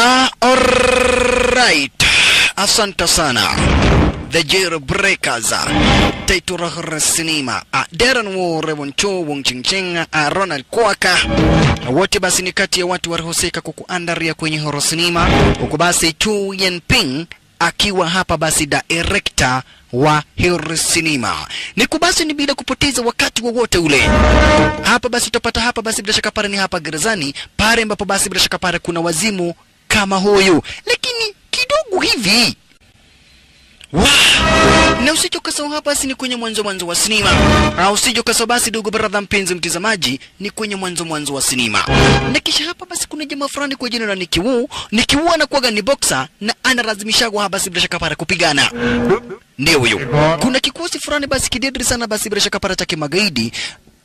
Ah, alright. Asante sana. The jail breakers Taito Cinema. Ah, Darren Wu, Revon Cho, Wong Ching Ching, ah, Ronald Kwaka. Wote basi ni kati ya watu walihusika kukuandaria kwenye horror cinema. Huku basi Chu Yenping akiwa hapa basi director wa Hero Cinema. Nikubasi ni bila kupoteza wakati wowote ule. Hapa basi utapata hapa basi bila shaka pale ni hapa gerezani, pale ambapo basi bila shaka pale kuna wazimu kama huyu, lakini kidogo hivi. Na usije ukasahau hapa basi ni kwenye mwanzo mwanzo wa sinema. Au usije ukasahau basi dogo brother mpenzi mtizamaji ni kwenye mwanzo mwanzo wa sinema. Na kisha hapa basi kuna jamaa fulani kwa jina la Nicky Wu. Nicky Wu ni boxer na analazimishagwa hapa basi bila shaka para kupigana. Ndio huyo. Kuna kikosi fulani basi kidedri sana basi bila shaka para cha kimagaidi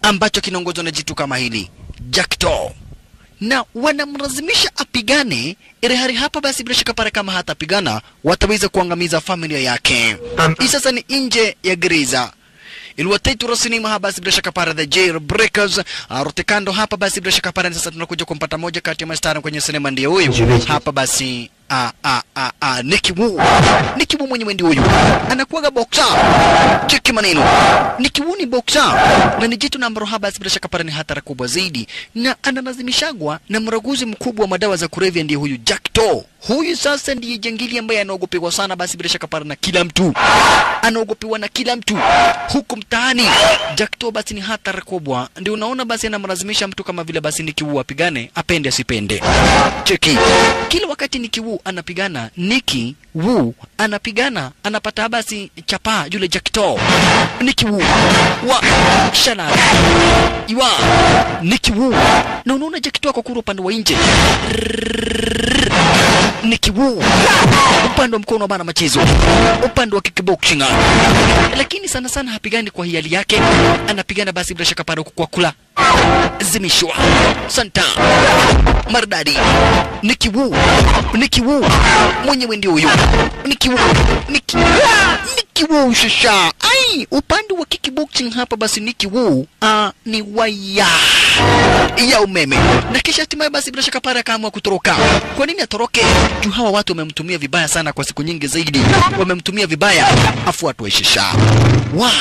ambacho kinaongozwa na jitu kama hili. Jackdaw na wanamlazimisha apigane ili hali hapa basi bila shaka pale kama hatapigana wataweza kuangamiza familia yake. Hii sasa ni nje ya gereza. Iliwataitu rasinima hapa basi bila shaka pare the jailbreakers rote kando hapa basi bila shaka pale sasa tunakuja kumpata moja kati ya mastara kwenye sinema ndiye huyu. Hapa basi a a a a Nicky Wu Nicky Wu mwenyewe ndio huyu. Anakuwaga boxer. Cheki maneno. Nicky ni boxer. Na ni jitu na hapa basi bila shaka pale ni hatari kubwa zaidi. Na analazimishagwa na mraguzi mkubwa wa madawa za kulevya ndiye huyu Jack To huyu sasa ndiye jangili ambaye anaogopewa sana basi bila shaka pale na kila mtu. Anaogopewa na kila mtu. Huku mtaani Jack To basi ni hatari kubwa. Ndio unaona basi anamlazimisha mtu kama vile basi Nicky Wu apigane apende asipende. Cheki. Kila wakati Nicky anapigana Niki Wu anapigana anapata basi chapa yule Jack Niki Wu wa shana iwa Nicky Wu. Na unaona Jack To ako upande wa nje. Niki Wu. Upande wa mkono bana machezo upande wa kickboxing. Lakini sana sana hapigani kwa hiali yake. Anapigana basi bila shaka pale kwa kula. Zimishwa. Santa. Maridadi. Nicky Wu. Wu mwenyewe ndio huyo. Nicky Wu Nicky Nicky Wu shasha ai upande wa kickboxing hapa basi ni Wu uh, ni waya ya umeme. Na kisha hatimaye basi bila shaka Pare akaamua kutoroka. Kwa nini atoroke? Juu hawa watu wamemtumia vibaya sana kwa siku nyingi zaidi, wamemtumia vibaya afu atuaishisha wa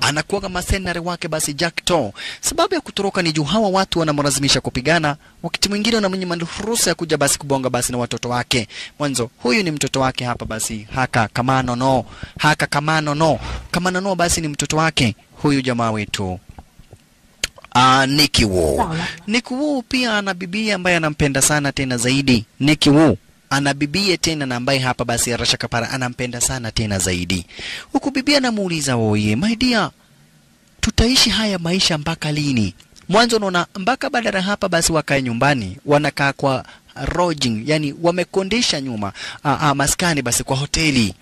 anakuwa kama senare wake basi Jack To. Sababu ya kutoroka ni juu hawa watu wanamlazimisha kupigana, wakati mwingine wanamnyima ruhusa ya kuja basi kubonga basi na watoto wake. Mwanzo huyu ni mtoto wake hapa basi. Haka kamano no haka kamano no kamano no basi ni mtoto wake. Huyu jamaa wetu Uh, Nicky Wu. Nicky Wu pia ana bibie ambaye anampenda sana tena zaidi. Nicky Wu ana bibie tena na ambaye hapa basi Rasha Kapara anampenda sana tena zaidi. Huku bibie anamuuliza oye, my dear, tutaishi haya maisha mpaka lini? Mwanzo unaona mpaka badala hapa basi wakae nyumbani, wanakaa kwa lodging, yani wamekondesha nyuma a, a, maskani basi kwa hoteli,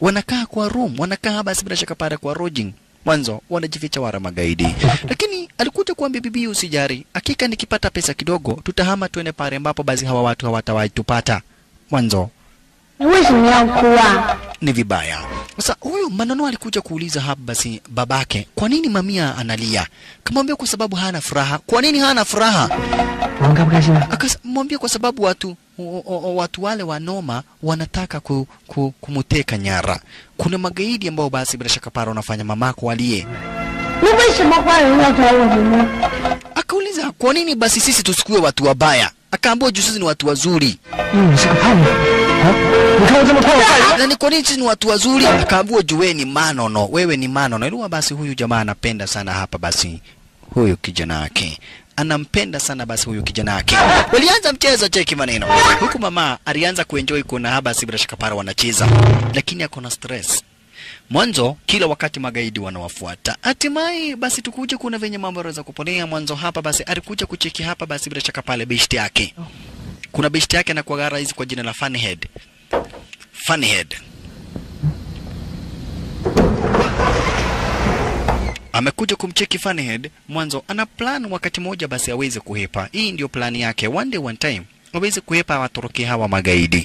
wanakaa kwa room, wanakaa basi bila shaka pale kwa lodging mwanzo wanajificha wara magaidi, lakini alikuja kuambia bibi, usijari, hakika nikipata pesa kidogo tutahama tuende pale ambapo basi hawa watu hawatawai tupata. Mwanzo. Wewe si mnyakuwa. ni vibaya. Sasa huyu Manono alikuja kuuliza hapa basi babake, kwa nini mamia analia? Kamwambia kwa sababu hana furaha. Kwa nini hana furaha? Akamwambia kwa sababu watu o, o, watu wale wa noma wanataka ku, ku, kumuteka nyara. Kuna magaidi ambao basi bila shaka para wanafanya mamako alie. Akauliza kwa nini basi sisi tusikue watu wabaya? Akaambiwa juu sisi ni watu wazuri. Mm, na ni kwa nini ni watu wazuri? Akaambua juwe ni manono, wewe ni manono. Ilikuwa basi huyu jamaa anapenda sana hapa, basi huyu kijana wake anampenda sana basi huyu kijana wake. Walianza mchezo, cheki maneno, huku mama alianza kuenjoy kuona haba si bila shaka para wanacheza, lakini ako na stress mwanzo kila wakati magaidi wanawafuata. Hatimaye basi tukuje kuona venye mambo yanaweza kupolea. Mwanzo hapa basi alikuja kucheki hapa basi bila shaka pale beshte yake. Oh. Kuna best yake anakuwa hizi kwa jina la Funhead. Funhead. amekuja kumcheki Funhead mwanzo ana plan wakati mmoja basi aweze kuhepa. Hii ndio plani yake, one day one time aweze kuhepa watoroke hawa magaidi,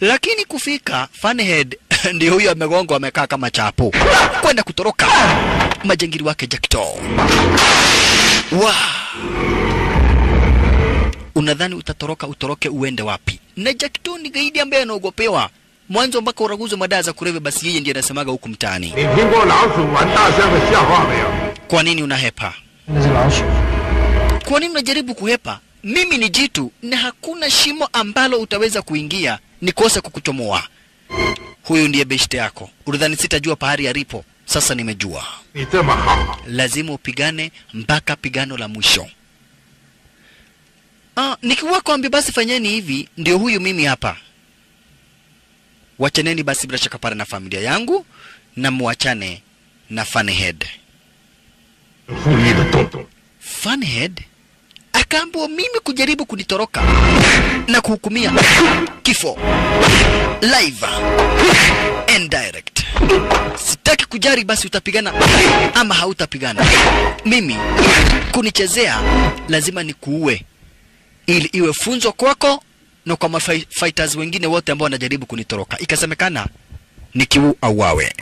lakini kufika Funhead ndio huyo amegongo amekaa kama chapo kwenda kutoroka majangili wake Jackto. Wa unadhani utatoroka utoroke uende wapi? Na Jack Tony gaidi ambaye anaogopewa mwanzo mpaka uraguzi madaa za kulevya, basi yeye ndiye anasemaga huku mtaani, kwa nini unahepa? Kwa nini unajaribu kuhepa? Mimi ni jitu na hakuna shimo ambalo utaweza kuingia nikose kukuchomoa. Huyu ndiye beshte yako. urudhani sitajua pahari alipo, sasa nimejua. Lazima upigane mpaka pigano la mwisho. Ah, nikiwa kwambia basi fanyeni hivi, ndio huyu mimi hapa. Wachaneni basi bila shaka na familia yangu na muachane na Funhead. Funhead akaambua mimi kujaribu kunitoroka na kuhukumia kifo live and direct. Sitaki kujari, basi utapigana ama hautapigana. Mimi kunichezea lazima nikuue ili iwe funzo kwako na kwa mafighters wengine wote ambao wanajaribu kunitoroka. Ikasemekana nikiu auawe.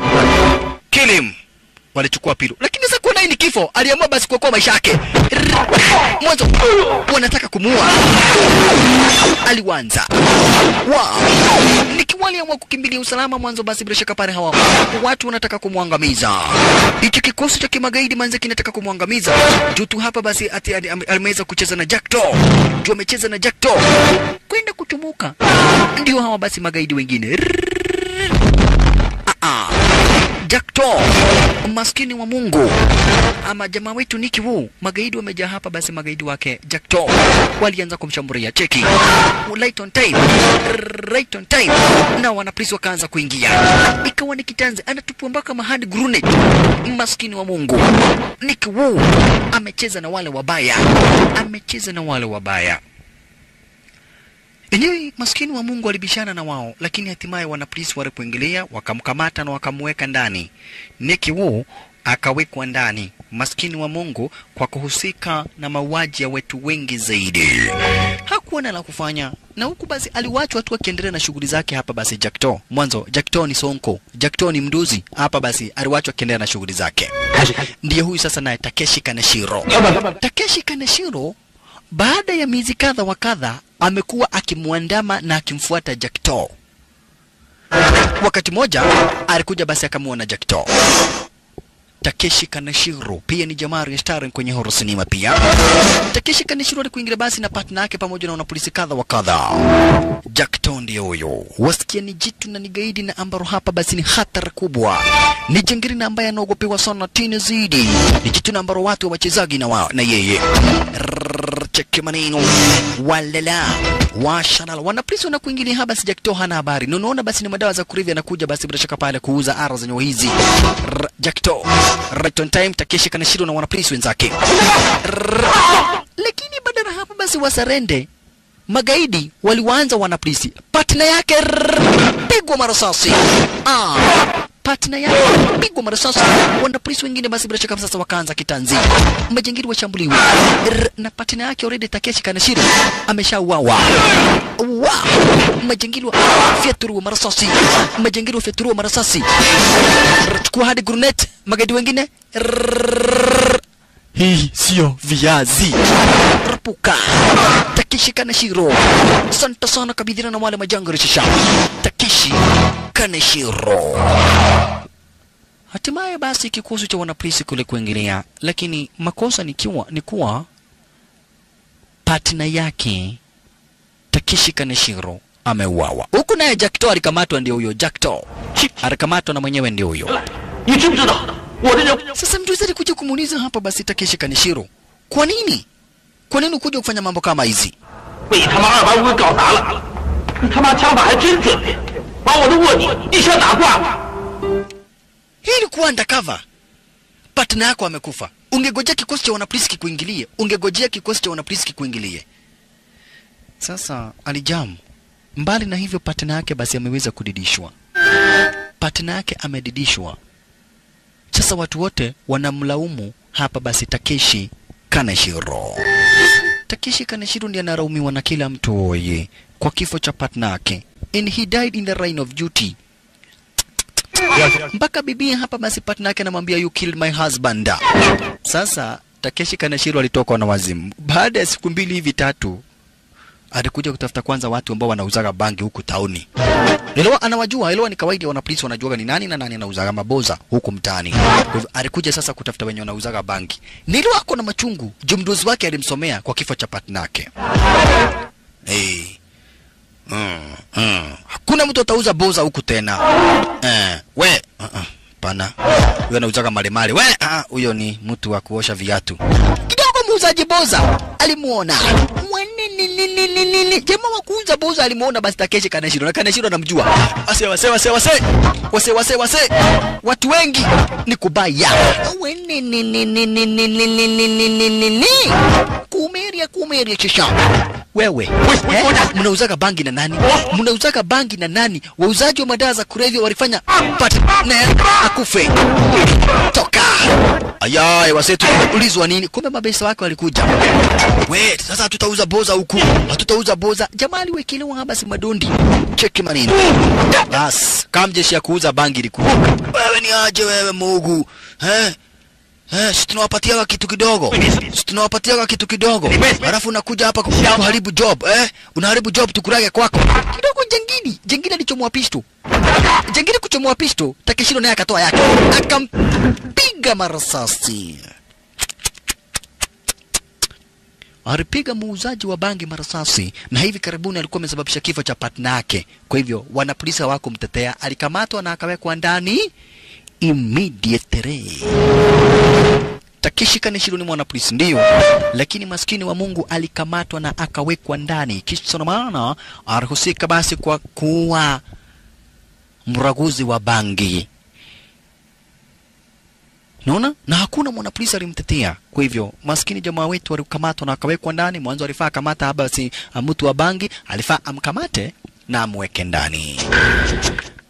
Kill walichukua pilu, lakini sasa kuona hii ni kifo, aliamua basi kuokoa maisha yake. Mwanzo wanataka kumuua, aliwanza. Wow. Nikiwa aliamua kukimbilia usalama mwanzo, basi bila shaka pale hawa watu wanataka kumwangamiza. Hicho kikosi cha kimagaidi manze kinataka kumwangamiza juu tu hapa basi ati ameweza kucheza na Jackto, juu amecheza na Jackto kwenda kuchumuka, ndio hawa basi magaidi wengine. Ah, Jackto, maskini wa Mungu, ama jamaa wetu Niki Wu, magaidi wamejaa hapa. Basi magaidi wake Jackto walianza kumshambulia, cheki. Right on time, right on time, na wanapolisi wakaanza kuingia, ikawa ni kitanzi, anatupwa mpaka mahadi grenade. Maskini wa Mungu, Niki Wu amecheza na wale wabaya, amecheza na wale wabaya. Enyewe maskini wa Mungu walibishana na wao, lakini hatimaye wanapolisi walipoingilia wakamkamata na wakamweka ndani. Nick Wu akawekwa ndani, maskini wa Mungu, kwa kuhusika na mauaji ya watu wengi zaidi. Hakuwa na la kufanya, na huku basi aliwachwa tu akiendelea na shughuli zake. Hapa basi Jackto mwanzo, Jackto ni sonko, Jackto ni mduzi. Hapa basi aliwachwa akiendelea na shughuli zake. Ndiye huyu sasa naye Takeshi Kaneshiro. Takeshi Kaneshiro baada ya miezi kadha wa kadha amekuwa akimwandama na akimfuata Jackto. Wakati moja alikuja basi akamwona Jackto. Takeshi Kaneshiro pia ni jamaa starring kwenye horror cinema pia. Takeshi Kaneshiro alikuingia basi na partner yake pamoja na wanapolisi kadha wa kadha. Jack Tondi huyo. Wasikia ni jitu na ni gaidi na ambaro hapa basi ni hatari kubwa. Ni jangiri na ambaye anaogopewa sana tini zaidi. Ni jitu na ambaro watu wa wachezaji na wao na yeye. Cheki maneno walala washalala wanapolisi wanakuingilia hapa, basi Jackto hana habari. Na basi ni madawa za kulevya anakuja basi bila shaka pale kuuza ara zenye hizi. Rrrr, Jackto right on time, Takeshi Kaneshiro na wanapolisi wenzake. Lakini badala hapo basi wasarende magaidi waliwaanza wanapolisi. Partner yake pigwa marasasi. Ah, partner yake pigwa marasasi. Wanapolisi wengine basi bila shaka sasa wakaanza kitanzi. majengiri washambuliwa. Na partner yake already Takeshi Kaneshiro ameshauawa. wa majengiri wa fyaturuwa marasasi. majengiri wa fyaturuwa marasasi. Chukua hadi grenade. Magaidi wengine Rrrr, hii siyo viazi. Rapuka. takishi Kaneshiro. santa sana kabidhina na wale majanga rishisha. takishi Kaneshiro. Hatimaye basi kikosi cha wanapolisi kule kuingilia, lakini makosa nikiwa ni kuwa patna yake takishi Kaneshiro ameuawa, huku naye Jackto alikamatwa. Ndio huyo jakto alikamatwa na mwenyewe ndio huyo YouTube sasa mjuzi alikuja kumuuliza hapa basi Takeshi Kaneshiro, kwa nini kwa nini ukuja kufanya mambo kama hizi? Hii ilikuwa undercover. Partner yako amekufa, ungegojea kikosi cha wanapolisi kuingilie. ungegojea kikosi cha wanapolisi kuingilie. Sasa alijamu mbali na hivyo, partner yake basi ameweza kudidishwa, partner yake amedidishwa. Sasa watu wote wanamlaumu hapa basi Takeshi Kaneshiro. Takeshi Kaneshiro ndiye analaumiwa na kila mtu oye kwa kifo cha partner yake. And he died in the line of duty mpaka bibi hapa basi partner yake anamwambia you killed my husband. Sasa Takeshi Kaneshiro alitoka na wazimu baada ya siku mbili hivi tatu, alikuja kutafuta kwanza watu ambao wanauzaga bangi huku tauni. Elewa anawajua, elewa ni kawaida wana polisi wanajuaga ni nani na nani anauzaga maboza huku mtaani. Kwa hivyo alikuja sasa kutafuta wenye wanauzaga bangi. Nilo ako na machungu, jumdozi wake alimsomea kwa kifo cha patnake. Hey. Mm, mm. Hakuna mtu atauza boza huku tena. Eh, we, uh -uh. Pana. Huyo anauzaga malemale. We, ah, huyo ni mtu wa kuosha viatu. Kidogo muuzaji boza alimuona nini nini nini. Jamaa wa kuuza boza alimuona basi Takeshi Kaneshiro na Kaneshiro anamjua. Wase wase wase wase wase wase wase, watu wengi ni kubaya we nini nini nini nini nini nini kumeria kumeria chisha wewe we, eh? mnauzaka bangi na nani? Mnauzaka bangi na nani? Wauzaji wa madawa za kulevya walifanya partner akufe. Toka ayaye, wasetu ulizwa nini? Kumbe mabesa wake walikuja. We sasa tutauza boza huku Hatutauza boza. Jamaa aliwekelewa basi madondi. Cheki manini. Bas, kama jeshi ya kuuza bangi ilikuwa. Wewe ni aje wewe Mungu? Eh? Eh, si tunawapatiaga kitu kidogo. Si tunawapatiaga kitu kidogo. Alafu unakuja hapa kuharibu job, eh? Unaharibu job tukurage kwako. Kidogo jengini, jengini alichomwa pisto. Jengini kuchomwa pisto, Takeshiro naye akatoa yake. Akampiga marasasi. Alipiga muuzaji wa bangi marasasi na hivi karibuni alikuwa amesababisha kifo cha partner yake. Kwa hivyo wanapolisi hawakumtetea, alikamatwa na akawekwa ndani immediately. Takeshi Kaneshiro ni mwanapolisi ndio lakini maskini wa Mungu alikamatwa na akawekwa ndani. Kisha na maana alihusika basi kwa kuwa mraguzi wa bangi. Naona? Na hakuna mwanapolisi alimtetea. Kwa hivyo maskini jamaa wetu alikamatwa na akawekwa ndani. Mwanzo alifaa akamata haba si mtu wa bangi, alifaa amkamate na amweke ndani.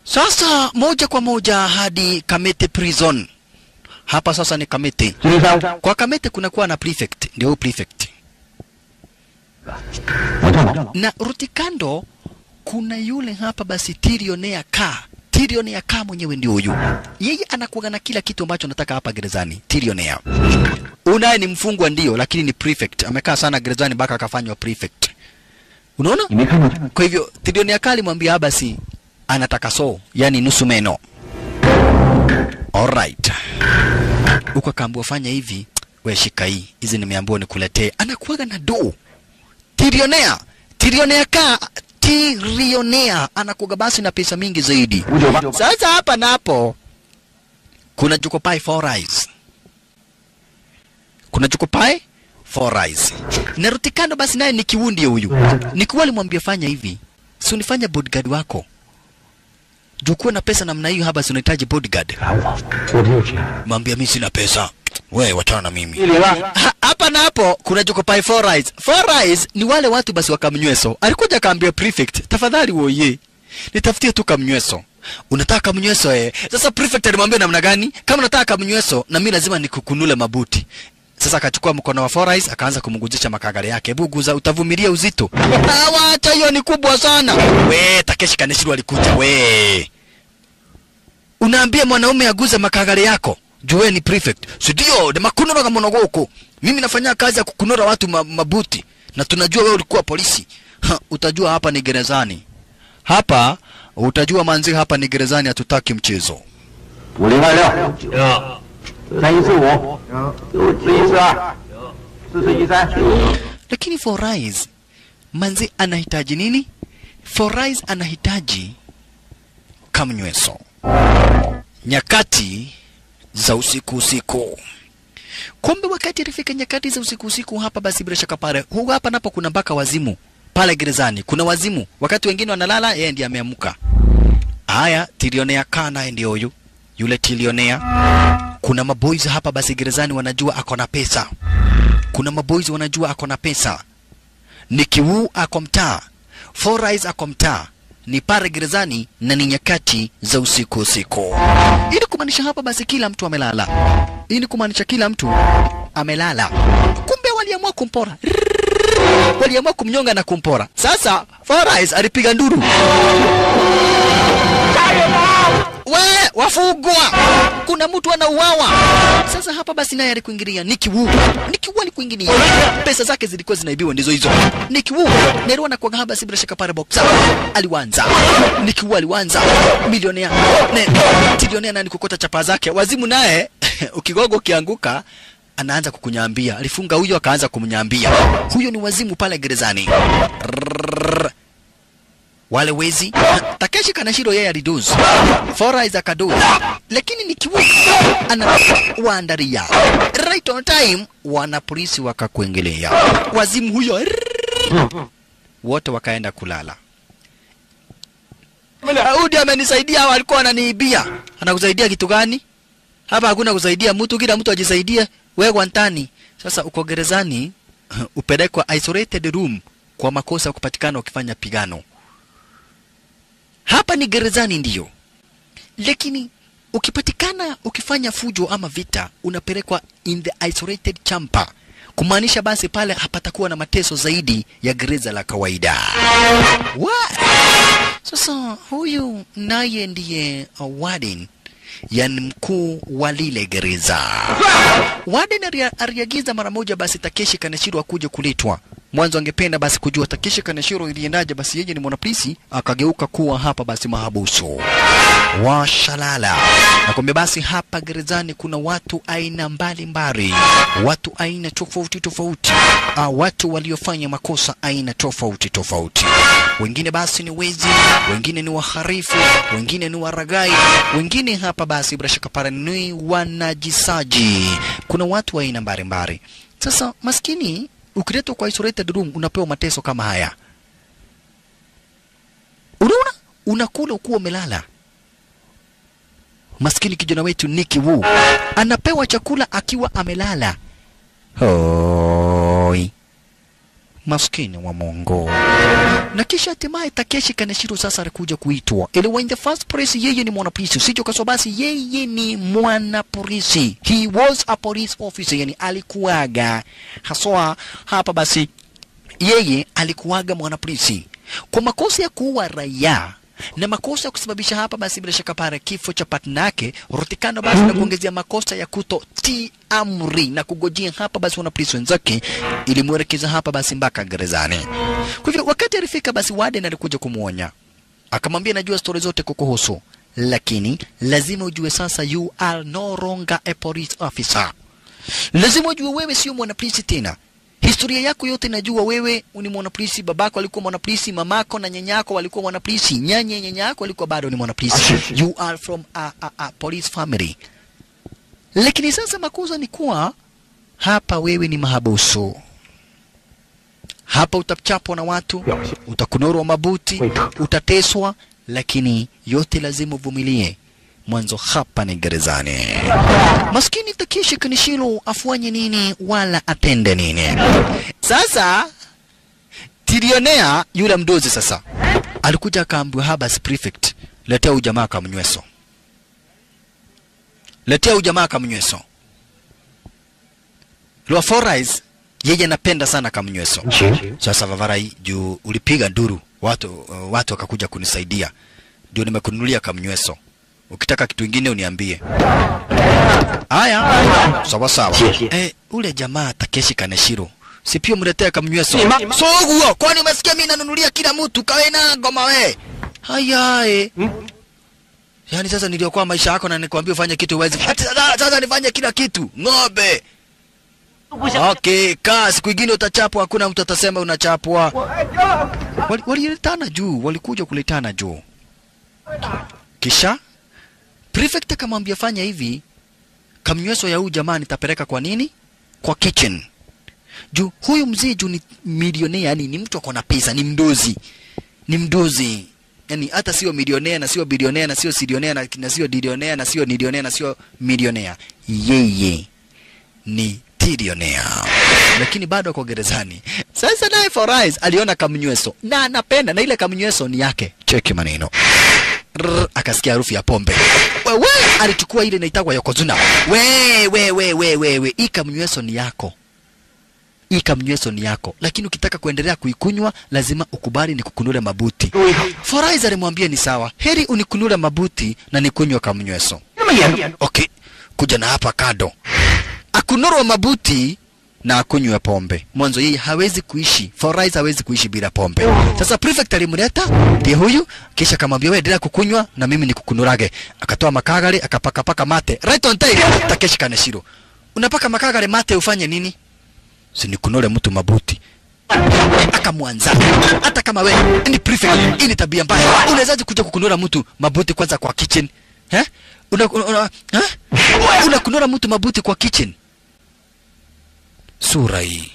Sasa moja kwa moja hadi Kamete prison. Hapa sasa ni Kamete. Kwa Kamete kunakuwa na prefect, ndio huyo prefect. Na Rutikando kuna yule hapa basi Tirionea K. Tirionea akaa mwenyewe ndio huyu. Yeye anakuwa na kila kitu ambacho anataka hapa gerezani. Tirionea. Unaye ni mfungwa ndio, lakini ni prefect. Amekaa sana gerezani mpaka akafanywa prefect. Unaona? Kwa hivyo Tirionea akaa alimwambia Abasi anataka so, yani nusu meno. Alright. Huko akaambiwa fanya hivi, we shika hii, hizi nimeambiwa nikuletee. Anakuwa na do. Tirionea, tirionea ka tirionea anakuga basi na pesa mingi zaidi. Sasa hapa napo kuna Jokopai Four Eyes. Kuna Jokopai Four Eyes. Na Rutikando basi naye ni kiwundi huyu. Nikuwa alimwambia fanya hivi. Si unifanya bodyguard wako. jukuwa na pesa namna hiyo haba si unahitaji bodyguard. Mwambia mimi sina pesa. We wachana na mimi. Ha- Hapa na hapo kuna Jokopai Four Eyes. Four Eyes ni wale watu basi wakamnyweso. Alikuja akaambia prefect, tafadhali woye. Nitafutie tu kamnyweso. Unataka kamnyweso eh? Sasa prefect alimwambia namna gani? Kama unataka kamnyweso na mimi lazima nikukunule mabuti. Sasa akachukua mkono wa Four Eyes akaanza kumgujisha makagari yake. Hebu guza utavumilia uzito. Ah, wacha hiyo ni kubwa sana. We, Takeshi Kaneshiro alikuja we. Unaambia mwanaume aguze makagari yako? jueni prefect. Sidio de makunoraga muno guku. Mimi nafanya kazi ya kukunora watu mabuti. Na tunajua wewe ulikuwa polisi. Ha, utajua hapa ni gerezani. Hapa utajua manzi hapa ni gerezani hatutaki mchezo. Lakini forais manzi anahitaji nini? Forais anahitaji kamnyweso nyakati za usiku usiku. Kumbe wakati ilifika nyakati za usiku usiku hapa, basi bila shaka pale huko hapa napo kuna mpaka wazimu pale gerezani, kuna wazimu. Wakati wengine wanalala, yeye ndiye ameamka. Haya, tilionea kana ndio huyu yule tilionea. Kuna maboys hapa basi gerezani wanajua ako na pesa. Kuna maboys wanajua ako na pesa. Nikiwu ako mtaa, Four Eyes ako mtaa, ni pale gerezani na ni nyakati za usiku usiku. Ili kumaanisha hapa basi kila mtu amelala. Ili kumaanisha kila mtu amelala. Kumbe waliamua kumpora. Waliamua kumnyonga na kumpora. Sasa Farais alipiga nduru. We wafugwa kuna mtu anauawa. Sasa hapa basi naye alikuingilia. Nicky Wu Nicky Wu alikuingilia pesa zake zilikuwa zinaibiwa ndizo hizo. Nicky Wu Nero na kwa basi bila shaka pale boxer aliwanza. Nicky Wu aliwanza. Milionea. Ne tilionea nani kukota chapa zake? Wazimu naye ukigogo ukianguka anaanza kukunyambia. Alifunga huyo akaanza kumnyambia. Huyo ni wazimu pale gerezani. Rrrr. Wale wezi. Takeshi Kanashiro yeye aliduzu, Fora is a akadozi lakini ni nikiwa anawaandaria right on time wana polisi wakakuengelea. Wazimu huyo wote wakaenda kulala. Daudi amenisaidia hao alikuwa ananiibia anakusaidia kitu gani? Hapa hakuna kusaidia mtu kila mtu ajisaidie. Wewe wantani, sasa uko gerezani upelekwa isolated room kwa makosa kupatikana ukifanya pigano hapa ni gerezani ndiyo lakini ukipatikana ukifanya fujo ama vita unapelekwa in the isolated chamber. Kumaanisha basi pale hapatakuwa na mateso zaidi ya gereza la kawaida. What? sasa huyu naye ndiye uh, warden yani mkuu wa lile gereza. Warden aliagiza mara moja basi takeshi kaneshiro akuje kuletwa mwanzo angependa basi kujua takeshi kaneshiro iliendaje basi yeye ni mwanapolisi akageuka kuwa hapa basi mahabusu. Washalala. Nakwambia basi hapa gerezani kuna watu aina mbalimbali. Watu aina tofauti tofauti. Ah, watu waliofanya makosa aina tofauti tofauti. Wengine basi ni wezi wengine ni waharifu wengine ni waragai wengine hapa basi bila shaka pale ni wanajisaji. Kuna watu wa aina mbalimbali. Sasa maskini ukiletwa kwa isolated room unapewa mateso kama haya. Unaona? Unakula ukuwa umelala. Maskini kijana wetu Nicky Wu. Anapewa chakula akiwa amelala. Hoi, maskini wa Mungu. Na kisha hatimaye Takeshi Kaneshiro sasa alikuja kuitwa. Iliwa in the first place yeye ni mwanapolisi, sio kwa basi yeye ni mwanapolisi. He was a police officer, yani alikuwaga haswa hapa basi yeye alikuwaga mwanapolisi kwa makosa ya kuua raia na makosa ya kusababisha hapa basi bila shaka pale kifo cha partner yake rutikano basi na kuongezea makosa ya kuto ti amri na kugojea hapa basi wanapolisi wenzake ilimwelekeza hapa basi mpaka gerezani. Kwa hivyo wakati alifika basi Warden alikuja kumwonya akamwambia najua stori zote kukuhusu lakini lazima ujue sasa you are no longer a police officer. Lazima ujue wewe sio mwanapolisi tena historia yako yote najua wewe ni mwanapolisi babako alikuwa mwanapolisi mamako na nyanyako walikuwa mwanapolisi nyanya nyanyako walikuwa bado ni mwanapolisi. You are from a, a, a police family. Lakini sasa makosa ni kuwa hapa wewe ni mahabusu. Hapa utachapwa na watu utakunorwa mabuti utateswa lakini yote lazima uvumilie mwanzo hapa ni gerezani. Maskini Takeshi Kanishiro afanye nini wala atende nini? Sasa tilionea yule mdozi sasa. Alikuja akaambiwa habas prefect letea ujamaa kamnyweso letea ujamaa kamnyweso Lwaforais yeye anapenda sana kamnyweso sasa Vavarai juu ulipiga nduru watu watu wakakuja kunisaidia. Ndio nimekununulia kamnyweso ukitaka kitu kingine uniambie. Haya. Sawa sawa. Eh, ule jamaa Takeshi Kaneshiro. Si pia mletea kamnyweso soguo kwani umesikia mimi nanunulia kila mtu? Kawe na ngoma we. Haya eh. Yaani sasa niliokuwa maisha yako na nikwambia ufanye kitu uwezi. Sasa, nifanye kila kitu. Ng'ombe. Okay, kaa. Siku ingine utachapwa, hakuna mtu atasema unachapwa. Wali- Waliletana juu, walikuja kuletana juu. Kisha prefect akamwambia fanya hivi, kamnyweso ya huyu jamaa nitapeleka kwa nini? Kwa kitchen. Juu huyu mzee juu ni milionea, yani ni mtu akona pesa, ni mdozi, ni mdozi yani hata sio milionea na sio bilionea na sio sidionea na, na sio dilionea na sio nilionea na sio milionea, yeye ni tilionea, lakini bado ako gerezani. Sasa naye Forais aliona kamnyweso na anapenda na ile kamnyweso ni yake. Cheki maneno akasikia harufu ya pombe. Wewe alichukua ile inaitwa Yokozuna. Wewe wewe wewe, ikamnyweso ni yako ikamnyweso ni yako, lakini ukitaka kuendelea kuikunywa lazima ukubali ni kukunule mabuti. Foraiz alimwambia ni sawa, heri unikunule mabuti na nikunywe kamnyweso. Okay, kuja na hapa kado akunurwa mabuti na akunywe pombe. Mwanzo yeye hawezi kuishi, Forais hawezi kuishi bila pombe. Sasa prefect alimleta ndiye huyu, kisha akamwambia wewe endelea kukunywa na mimi nikukunurage. Akatoa makagare akapaka paka mate right on time. Takeshi Kaneshiro, unapaka makagare mate ufanye nini? Si nikunure mtu mabuti akamwanza hata kama we ni prefect, ni tabia mbaya. Unawezaje kuja kukunura mtu mabuti kwanza kwa kitchen eh? Una, una, una, eh? mtu mabuti kwa kitchen? Sura hii.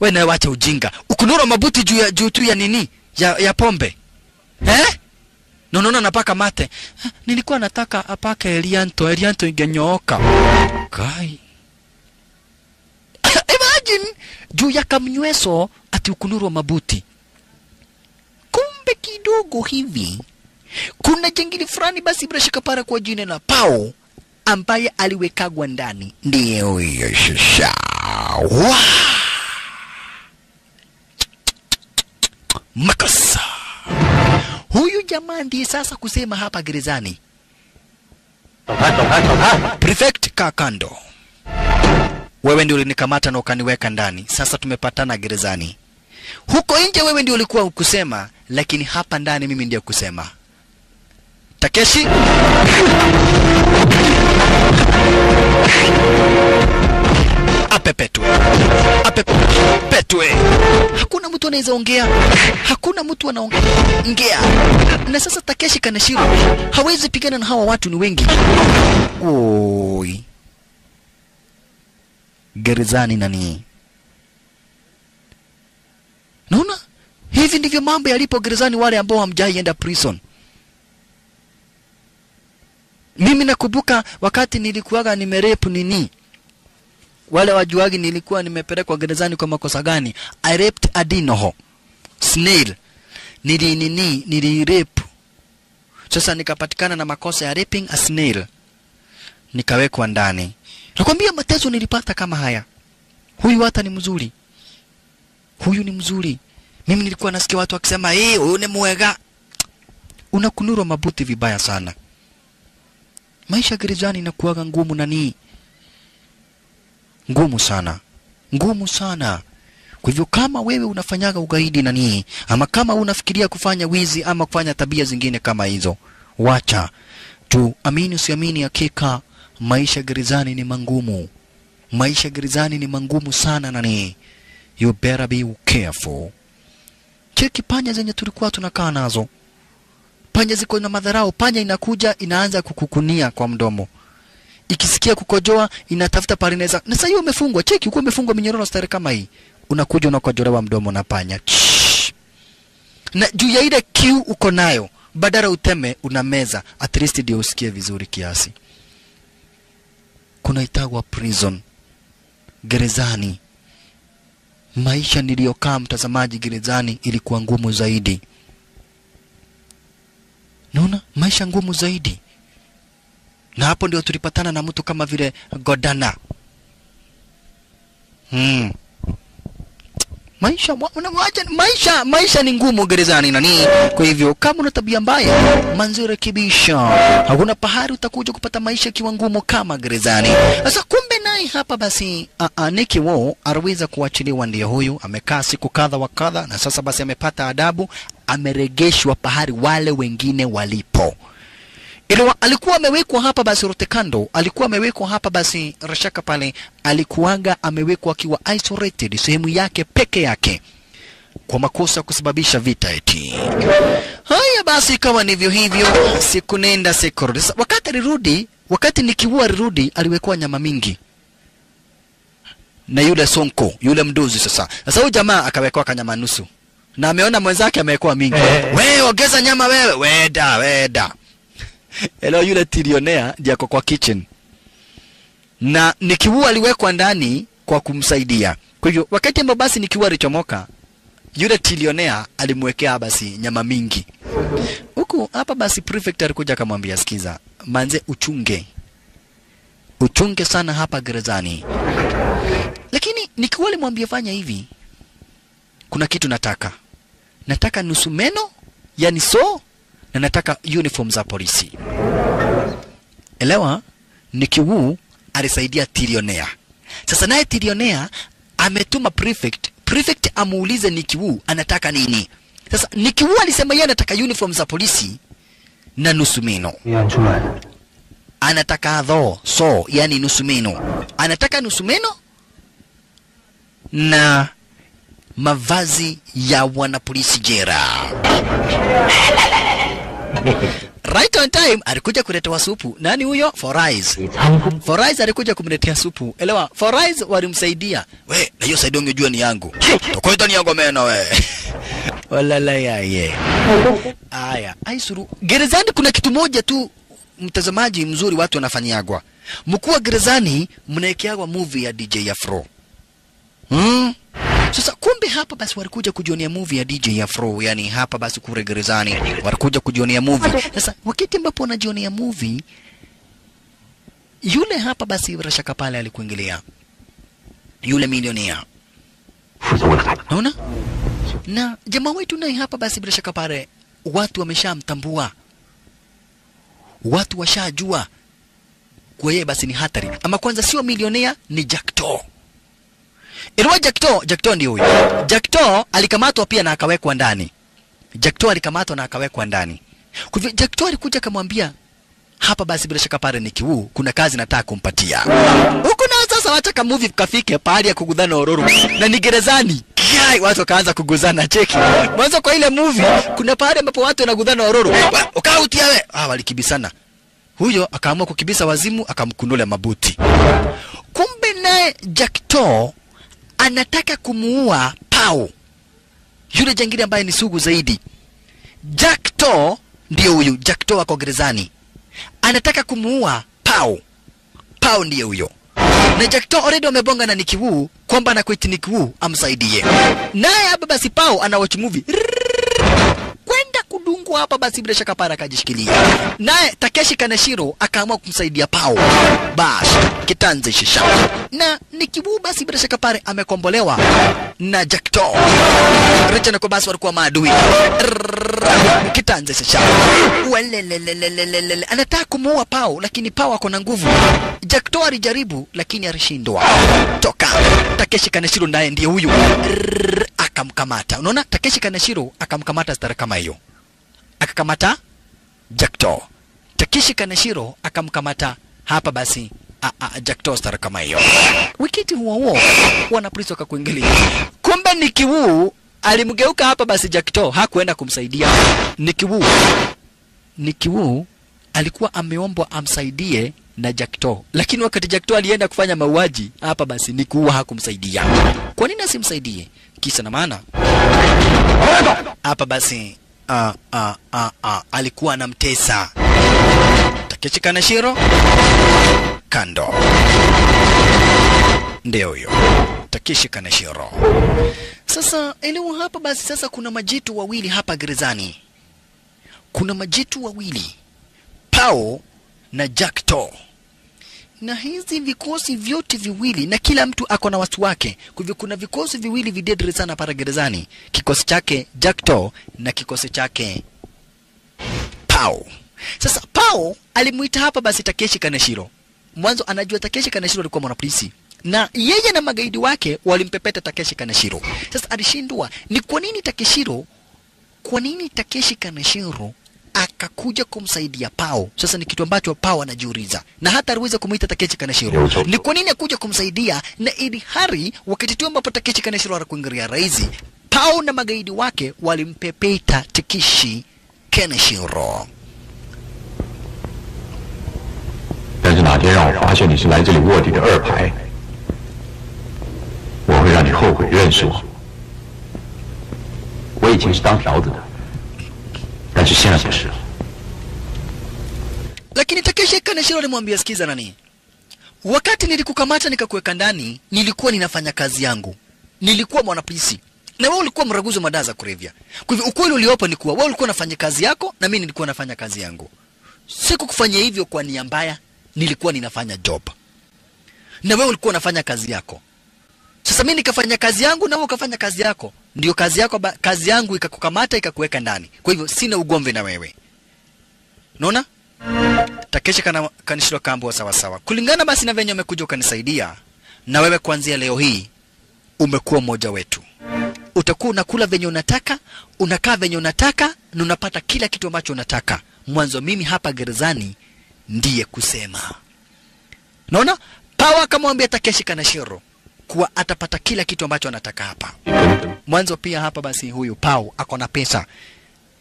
We nawe wacha ujinga, ukunura mabuti juu ya juu tu ya nini? Ya, ya pombe. Eh? Na unaona napaka mate. Ha, nilikuwa nataka apake Elianto, Elianto ingenyooka. Kai. Imagine juu ya kamnyweso ati ukunurwa mabuti. Kumbe kidogo hivi. Kuna jengili fulani basi bila shaka para kwa jina la Pao ambaye aliwekagwa ndani. Ndiye huyo shusha wow. makosa. Huyu jamaa ndiye sasa kusema hapa gerezani. Prefect kakando. Wewe ndio ulinikamata na ukaniweka ndani. Sasa tumepatana gerezani. Huko nje wewe ndio ulikuwa ukusema lakini hapa ndani mimi ndiye kusema. Takeshi, apepetwe, apepetwe. Hakuna mtu anaweza ongea, hakuna mtu anaongea. Na sasa Takeshi Kaneshiro hawezi pigana na hawa watu, ni wengi. Oi, gerezani nani? Naona hivi ndivyo mambo yalipo gerezani, wale ambao hamjaienda prison. Mimi nakumbuka wakati nilikuwaga nimerepu nini, wale wajuagi nilikuwa nimepelekwa gerezani kwa makosa gani. I raped a dinoho snail, nili nini, nilirape. Sasa nikapatikana na makosa ya raping a snail, nikawekwa ndani. Nakwambia mateso nilipata kama haya. Huyu hata ni mzuri, huyu ni mzuri. Mimi nilikuwa nasikia watu wakisema eh, huyu ni mwega. Unakunurwa mabuti vibaya sana. Maisha gerezani inakuwaga ngumu nani, ngumu sana, ngumu sana. Kwa hivyo kama wewe unafanyaga ugaidi nani, ama kama unafikiria kufanya wizi ama kufanya tabia zingine kama hizo, wacha tu, amini usiamini, hakika maisha gerezani ni mangumu. Maisha gerezani ni mangumu sana nani, you better be careful. Cheki panya zenye tulikuwa tunakaa nazo, panya ziko na madharau. Panya inakuja inaanza kukukunia kwa mdomo, ikisikia kukojoa inatafuta pale inaweza. Na sasa hiyo umefungwa, cheki uko umefungwa minyororo stare kama hii, unakuja unakojolewa mdomo na panya na juu ya ile kiu uko nayo, badala uteme unameza, at least ndio usikie vizuri kiasi. Kuna itagwa prison, gerezani. Maisha niliyokaa mtazamaji, gerezani ilikuwa ngumu zaidi. Naona maisha ngumu zaidi, na hapo ndio tulipatana na mtu kama vile Godana. Hmm. Maisha, wa- wacha- maisha maisha ni ngumu gerezani nani. Kwa hivyo kama una tabia mbaya, manzi rekebisha. Hakuna pahali utakuja kupata maisha ikiwa ngumu kama gerezani. Sasa kumbe naye hapa basi, Nicky Wo aliweza kuachiliwa, ndiye huyu amekaa siku kadha wa kadha, na sasa basi amepata adabu, ameregeshwa pahali wale wengine walipo. Iliwa, alikuwa amewekwa hapa basi Rotekando, alikuwa amewekwa hapa basi Rashaka pale, alikuwaga amewekwa akiwa isolated sehemu yake peke yake kwa makosa ya kusababisha vita eti. Haya basi, ikawa ndivyo hivyo, siku nenda siku. Wakati alirudi, wakati Nikiwa alirudi, aliwekwa nyama mingi na yule Sonko, yule mduzi. Sasa sasa huyu jamaa akawekwa kanyama nusu, na ameona mwenzake amekuwa mingi. hey. We ongeza nyama wewe, weda weda elo yule tilionea ndiye ako kwa kitchen na nikiua aliwekwa ndani kwa kumsaidia. Kwa hivyo wakati ambao basi nikiua alichomoka, yule tilionea alimwekea basi nyama mingi huku hapa. Basi prefect alikuja akamwambia, sikiza manze, uchunge uchunge sana hapa gerezani. Lakini Nikiwa alimwambia fanya hivi, kuna kitu nataka nataka nusu meno, yani so, na nataka uniform za polisi. Elewa, nikiwu alisaidia tilionea Sasa naye tilionea ametuma prefect, prefect amuulize nikiwu anataka nini. Sasa nikiwu alisema yeye anataka uniform za polisi na nusu meno anataka adho so yani nusu meno anataka nusu meno na mavazi ya wanapolisi jera. Right on time alikuja kuletewa supu. Nani huyo? Forais. Eyes alikuja kumletea supu. Elewa, Forais walimsaidia. We, na hiyo saidi ungejua ni yangu. Tokoita ni yangu meno we. Walala ya ye. Aya, aisuru. Gerezani kuna kitu moja tu mtazamaji mzuri watu wanafanyagwa. Mkuu wa gerezani mnaekeagwa movie ya DJ Afro. Hmm? Sasa kumbe hapa basi walikuja kujionea movie ya DJ Afro, yani hapa basi kule gerezani walikuja kujionea movie. Sasa wakati ambapo wanajionea movie yule hapa basi Rashaka pale alikuingilia yule milionea, naona? Na jamaa wetu naye hapa basi, bila shaka pale watu wameshamtambua, watu washajua. Kwa yeye basi ni hatari, ama kwanza sio milionea, ni Jackto ilikuwa Jackto Jackto ndio huyo Jackto alikamatwa pia na akawekwa ndani. Jackto alikamatwa na akawekwa ndani. Kwa Jackto alikuja akamwambia hapa basi bila shaka pale ni kiuu kuna kazi nataka kumpatia. Huku na sasa wacha movie kafike pahali ya kugudhana ororo. Na ni gerezani. Kai, watu wakaanza kuguzana cheki. Mwanzo kwa ile movie kuna pahali ambapo watu wanagudhana ororo. Wa- ukauti yawe ah walikibisana. Huyo akaamua kukibisa wazimu akamkunula mabuti. Kumbe naye Jackto anataka kumuua Pau yule jangiri ambaye ni sugu zaidi jakto ndiyo huyu Jackto wako gerezani anataka kumuua Pau. Pau ndiye huyo. Na Jackto already wamebonga na Nicky Wu kwamba anakuiti Nicky Wu amsaidie. Naye hapa basi Pau ana watch movie. Kudungwa hapa basi bila shaka para akajishikilia. Naye Takeshi Kaneshiro akaamua kumsaidia Pau. bas kitanze shisha. Na nikibu, basi bila shaka pare amekombolewa na Jakto Richa na kwa walikuwa maadui. Kitanze shisha. Anataka kumuua Pau lakini Pau ako na nguvu. Jakto alijaribu lakini alishindwa. Toka. Takeshi Kaneshiro naye ndiye huyu. Akamkamata. Unaona Takeshi Kaneshiro akamkamata stara kama hiyo. Akakamata Jackto. Takeshi Kaneshiro akamkamata hapa basi Jackto stara kama hiyo. Wikiti huo huo wana polisi wakakuingilia. Kumbe ni Kiwu alimgeuka hapa basi Jackto hakuenda kumsaidia. Ni Kiwu. Ni Kiwu alikuwa ameombwa amsaidie na Jackto, lakini wakati Jackto alienda kufanya mauaji hapa, basi ni Kiwu hakumsaidia. Kwa nini asimsaidie? Kisa na maana hapa basi uh, a, a, a, alikuwa anamtesa. Takeshi Kaneshiro kando, ndio huyo. Takeshi Kaneshiro. Sasa eneo hapa basi, sasa kuna majitu wawili hapa gerezani. Kuna majitu wawili Pao na Jackto, na hizi vikosi vyote viwili, na kila mtu ako na watu wake. Kwa hivyo kuna vikosi viwili videdre sana para gerezani, kikosi chake Jackto na kikosi chake Pao. Sasa Pao alimuita hapa basi Takeshi Kaneshiro. Mwanzo anajua Takeshi Kaneshiro alikuwa mwanapolisi na yeye na magaidi wake walimpepeta Takeshi Kaneshiro. Sasa alishindwa ni kwa nini Takeshiro kwa nini Takeshi Kaneshiro akakuja kumsaidia Pao? Sasa ni kitu ambacho Pao anajiuliza, na hata aliweza kumuita Takeshi Kaneshiro, ni kwa nini akuja kumsaidia, na ili hari wakati tu ambapo Takeshi Kaneshiro anakuingilia raizi, Pao na magaidi wake walimpepeta Takeshi Kaneshiro. 但是哪天让我发现你是来这里卧底的二排，我会让你后悔认识我。我以前是当条子的， Nachosema Kashiro. Lakini Takeshi Kaneshiro alimwambia, sikiza nani, wakati nilikukamata nikakuweka ndani, nilikuwa ninafanya kazi yangu, nilikuwa mwanapolisi na wewe ulikuwa mraguzi wa madawa za kulevya. Kwa hivyo ukweli uliopo ni kuwa wewe ulikuwa unafanya kazi yako na mimi nilikuwa nafanya kazi yangu. Sikukufanyia hivyo kwa nia mbaya, nilikuwa ninafanya job na wewe ulikuwa unafanya kazi yako. Sasa mimi nikafanya kazi yangu na wewe ukafanya kazi yako ndio kazi yako kazi yangu ikakukamata ikakuweka ndani. Kwa hivyo sina ugomvi na wewe. Naona Takesha kana kanishiro kambo sawa sawa. Kulingana basi na venye umekuja ukanisaidia na wewe kuanzia leo hii umekuwa mmoja wetu. Utakuwa unakula venye unataka unakaa venye unataka na unapata kila kitu ambacho unataka. Mwanzo mimi hapa gerezani ndiye kusema. Naona pawa akamwambia takeshi kanashiro kuwa atapata kila kitu ambacho anataka hapa mwanzo. Pia hapa basi huyu Pau ako na pesa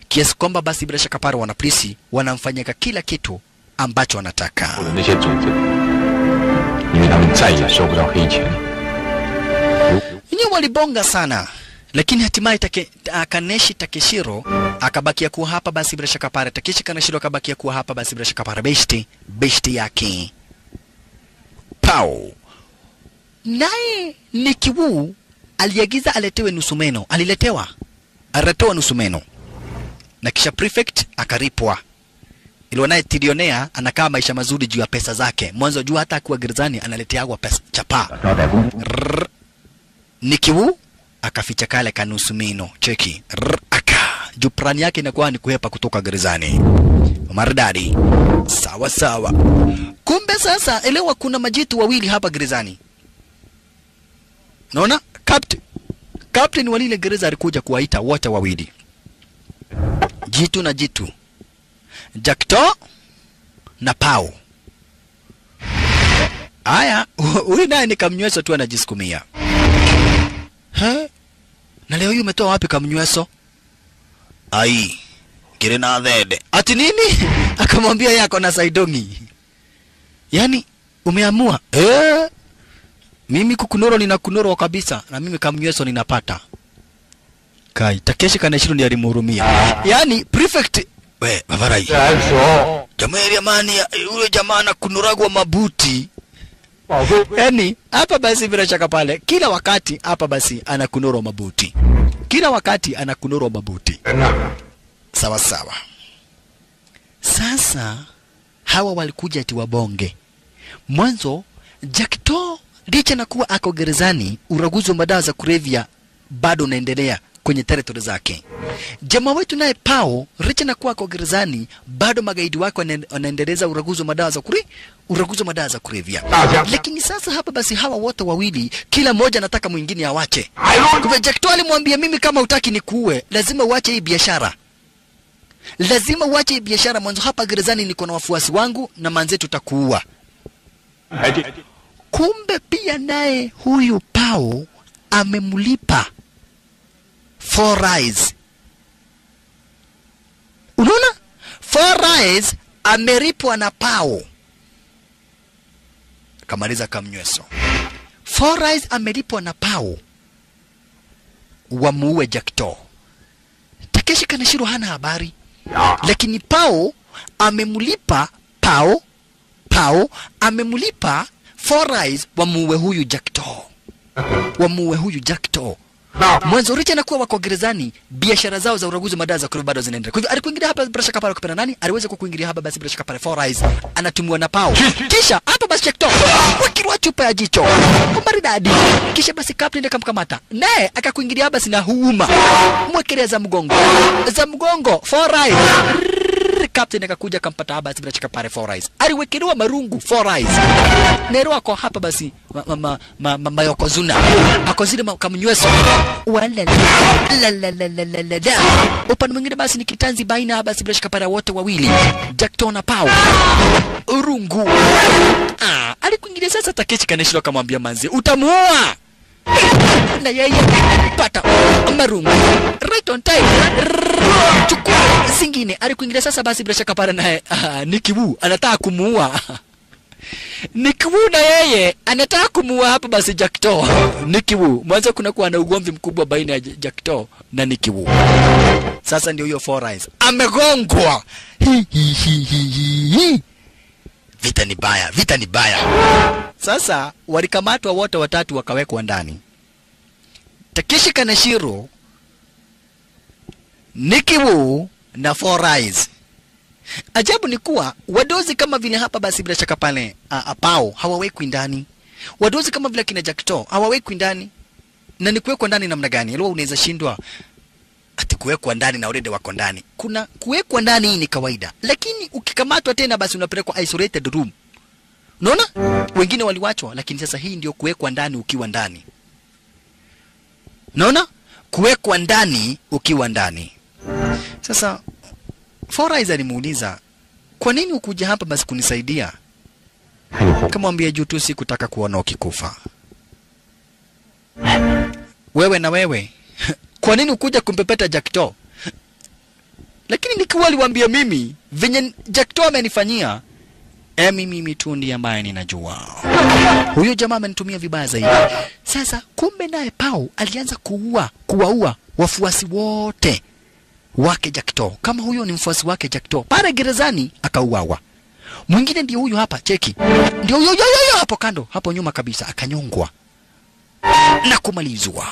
kiasi kwamba basi bila shaka pale wanapolisi wanamfanyika kila kitu ambacho anataka. nyi walibonga sana, lakini hatimaye take, ah, Kaneshi Takeshiro akabakia kuwa hapa basi bila shaka pare Takeshi Kaneshiro akabakia kuwa hapa basi bila shaka pare beshti beshti yake Pau naye Nikiwuu aliagiza aletewe nusu meno. Aliletewa, aletewa nusu meno na kisha prefect akaripwa. Ilionaye tilionea anakaa maisha mazuri juu ya pesa zake. Mwanzo jua hata akiwa gerezani analeteagwa pesa chapa. Rrr. Nikiwu akaficha kale kanusu meno Cheki. Rrr. Aka. Juprani yake inakuwa ni kuhepa kutoka gerezani. Maridadi. Sawa sawa. Kumbe sasa elewa kuna majitu wawili hapa gerezani naona captain captain wa lile gereza alikuja kuwaita wote wawili jitu na jitu jakto na pau Aya, huyu naye ni kamnyweso tu anajisukumia. He? Na leo hii umetoa wapi kamnyweso? Ai, kile na thede. Ati nini? Akamwambia yako na saidongi. Yaani umeamua? Eh? Mimi kukunoro nina kunoro kabisa na mimi kamnyweso ninapata. Kai, Takeshi Kaneshiro ndiye alimhurumia. Yaani prefect we Bavarai. Jamaa ya mani yule jamaa na kunuragwa mabuti. Yaani hapa basi bila shaka pale kila wakati hapa basi anakunoro mabuti. Kila wakati anakunoro mabuti. Sawa sawa. Sasa hawa walikuja ati wabonge. Mwanzo Jackto Licha na kuwa ako gerezani, uraguzi wa madawa za kulevya bado unaendelea kwenye territory zake. Jamaa wetu naye Pao, licha na kuwa ako gerezani, bado magaidi wake wanaendeleza uraguzi wa madawa za kuri uraguzi wa madawa za kulevya. Lakini sasa hapa basi, hawa wote wawili, kila mmoja anataka mwingine awache. Kwa hivyo Jack Too alimwambia, mimi kama utaki ni kuue, lazima uache hii biashara lazima uache biashara mwanzo. Hapa gerezani niko na wafuasi wangu na manzetu, tutakuua. Kumbe pia naye huyu pao amemlipa. Unaona, ameripwa na pao Kamaliza kamnyweso. Four amelipwa na pao wamuue jakto Takeshi Kaneshiro hana habari, lakini pao amemlipa pao pao amemlipa Four Eyes wamuue huyu Jackto, wamuue huyu Jackto. 那 Mwanzo Richa anakuwa wako gerezani, biashara zao za uraguzi madawa za kulevya bado zinaendelea. Kwa hivyo alikuingilia hapa bila shaka pale kupenda nani? Aliweza kukuingilia hapa basi bila shaka pale Four Eyes anatumiwa na Pao. Kisha hapa basi Jackto wakirwa chupa ya jicho. Maridadi. Kisha basi Captain akamkamata. Naye akakuingilia hapa sina huuma. Mwekelea za mgongo. Za mgongo Four Eyes. Henry Captain akakuja akampata Abbas bila chika pale Four Eyes. Aliwekelewa marungu Four Eyes. Nero ako hapa basi ma, ma, ma, ma, ma yokozuna. Ako zile kamnyweso. Wala la la la la la la la. Upande mwingine basi ni kitanzi baina Abbas bila chika pale wote wawili. Jackton na Pau. Urungu. Ah, alikuingilia sasa Takeshi Kaneshiro kamwambia manzi utamuoa na yeye pata marungu right on time chukua zingine alikuingilia sasa basi bila shaka pale naye Nikiwu anataka kumuua Nikiwu na yeye anataka kumuua hapa basi Jackto. Nikiwu mwanzo kuna kuwa na ugomvi mkubwa baina ya Jackto na Nikiwu. Sasa ndio hiyo Four Eyes amegongwa. Hi, hi, hi, hi, hi. Vita ni baya, vita ni baya. Sasa walikamatwa wote watatu wakawekwa ndani. Takeshi Kaneshiro, Nikiwu na Four Eyes. Ajabu ni kuwa wadozi kama vile hapa basi bila shaka pale apao hawawekwi ndani. Wadozi kama vile kina Jackto hawawekwi ndani. na ni kuwekwa ndani namna gani? Leo unaweza shindwa ati kuwekwa ndani na already wako ndani. Kuna kuwekwa ndani, hii ni kawaida, lakini ukikamatwa tena, basi unapelekwa isolated room. Unaona, wengine waliwachwa, lakini sasa hii ndio kuwekwa ndani ukiwa ndani. Unaona, kuwekwa ndani ukiwa ndani. Sasa Foraiza alimuuliza kwa nini ukuja hapa basi kunisaidia? Kamwambia juu tu sikutaka kuona ukikufa wewe na wewe kwa nini ukuja kumpepeta Jackto? Lakini nikiwa aliwaambia mimi venye Jackto amenifanyia emi mimi tu ndiye ambaye ninajua. Huyo jamaa amenitumia vibaya zaidi. Sasa kumbe naye Pau alianza kuua kuwaua wafuasi wote wake Jackto. Kama huyo ni mfuasi wake Jackto, pale gerezani akauawa. Mwingine ndio huyu hapa, cheki, ndio huyo huyo huyo hapo kando, hapo nyuma kabisa, akanyongwa na kumalizwa.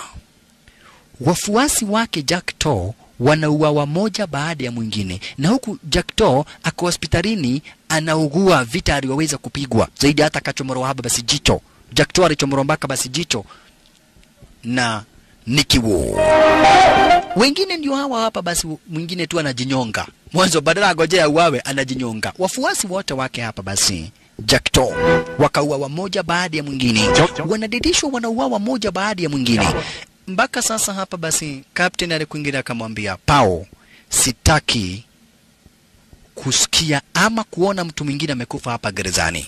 Wafuasi wake Jack Jackto wanauawa moja baada ya mwingine, na huku Jack Jackto ako hospitalini anaugua vita aliyoweza kupigwa zaidi, hata akachomorwa haba basi jicho. Jack To alichomorwa mpaka basi jicho na Nicky Wu. Wengine ndio hawa hapa basi, mwingine tu anajinyonga mwanzo, badala agojea uawe anajinyonga. Wafuasi wote wake hapa basi Jack To wakauawa moja baada ya mwingine, wanadidishwa wanauawa moja baada ya mwingine mpaka sasa hapa basi captain alikuingilia akamwambia pao sitaki kusikia ama kuona mtu mwingine amekufa hapa gerezani.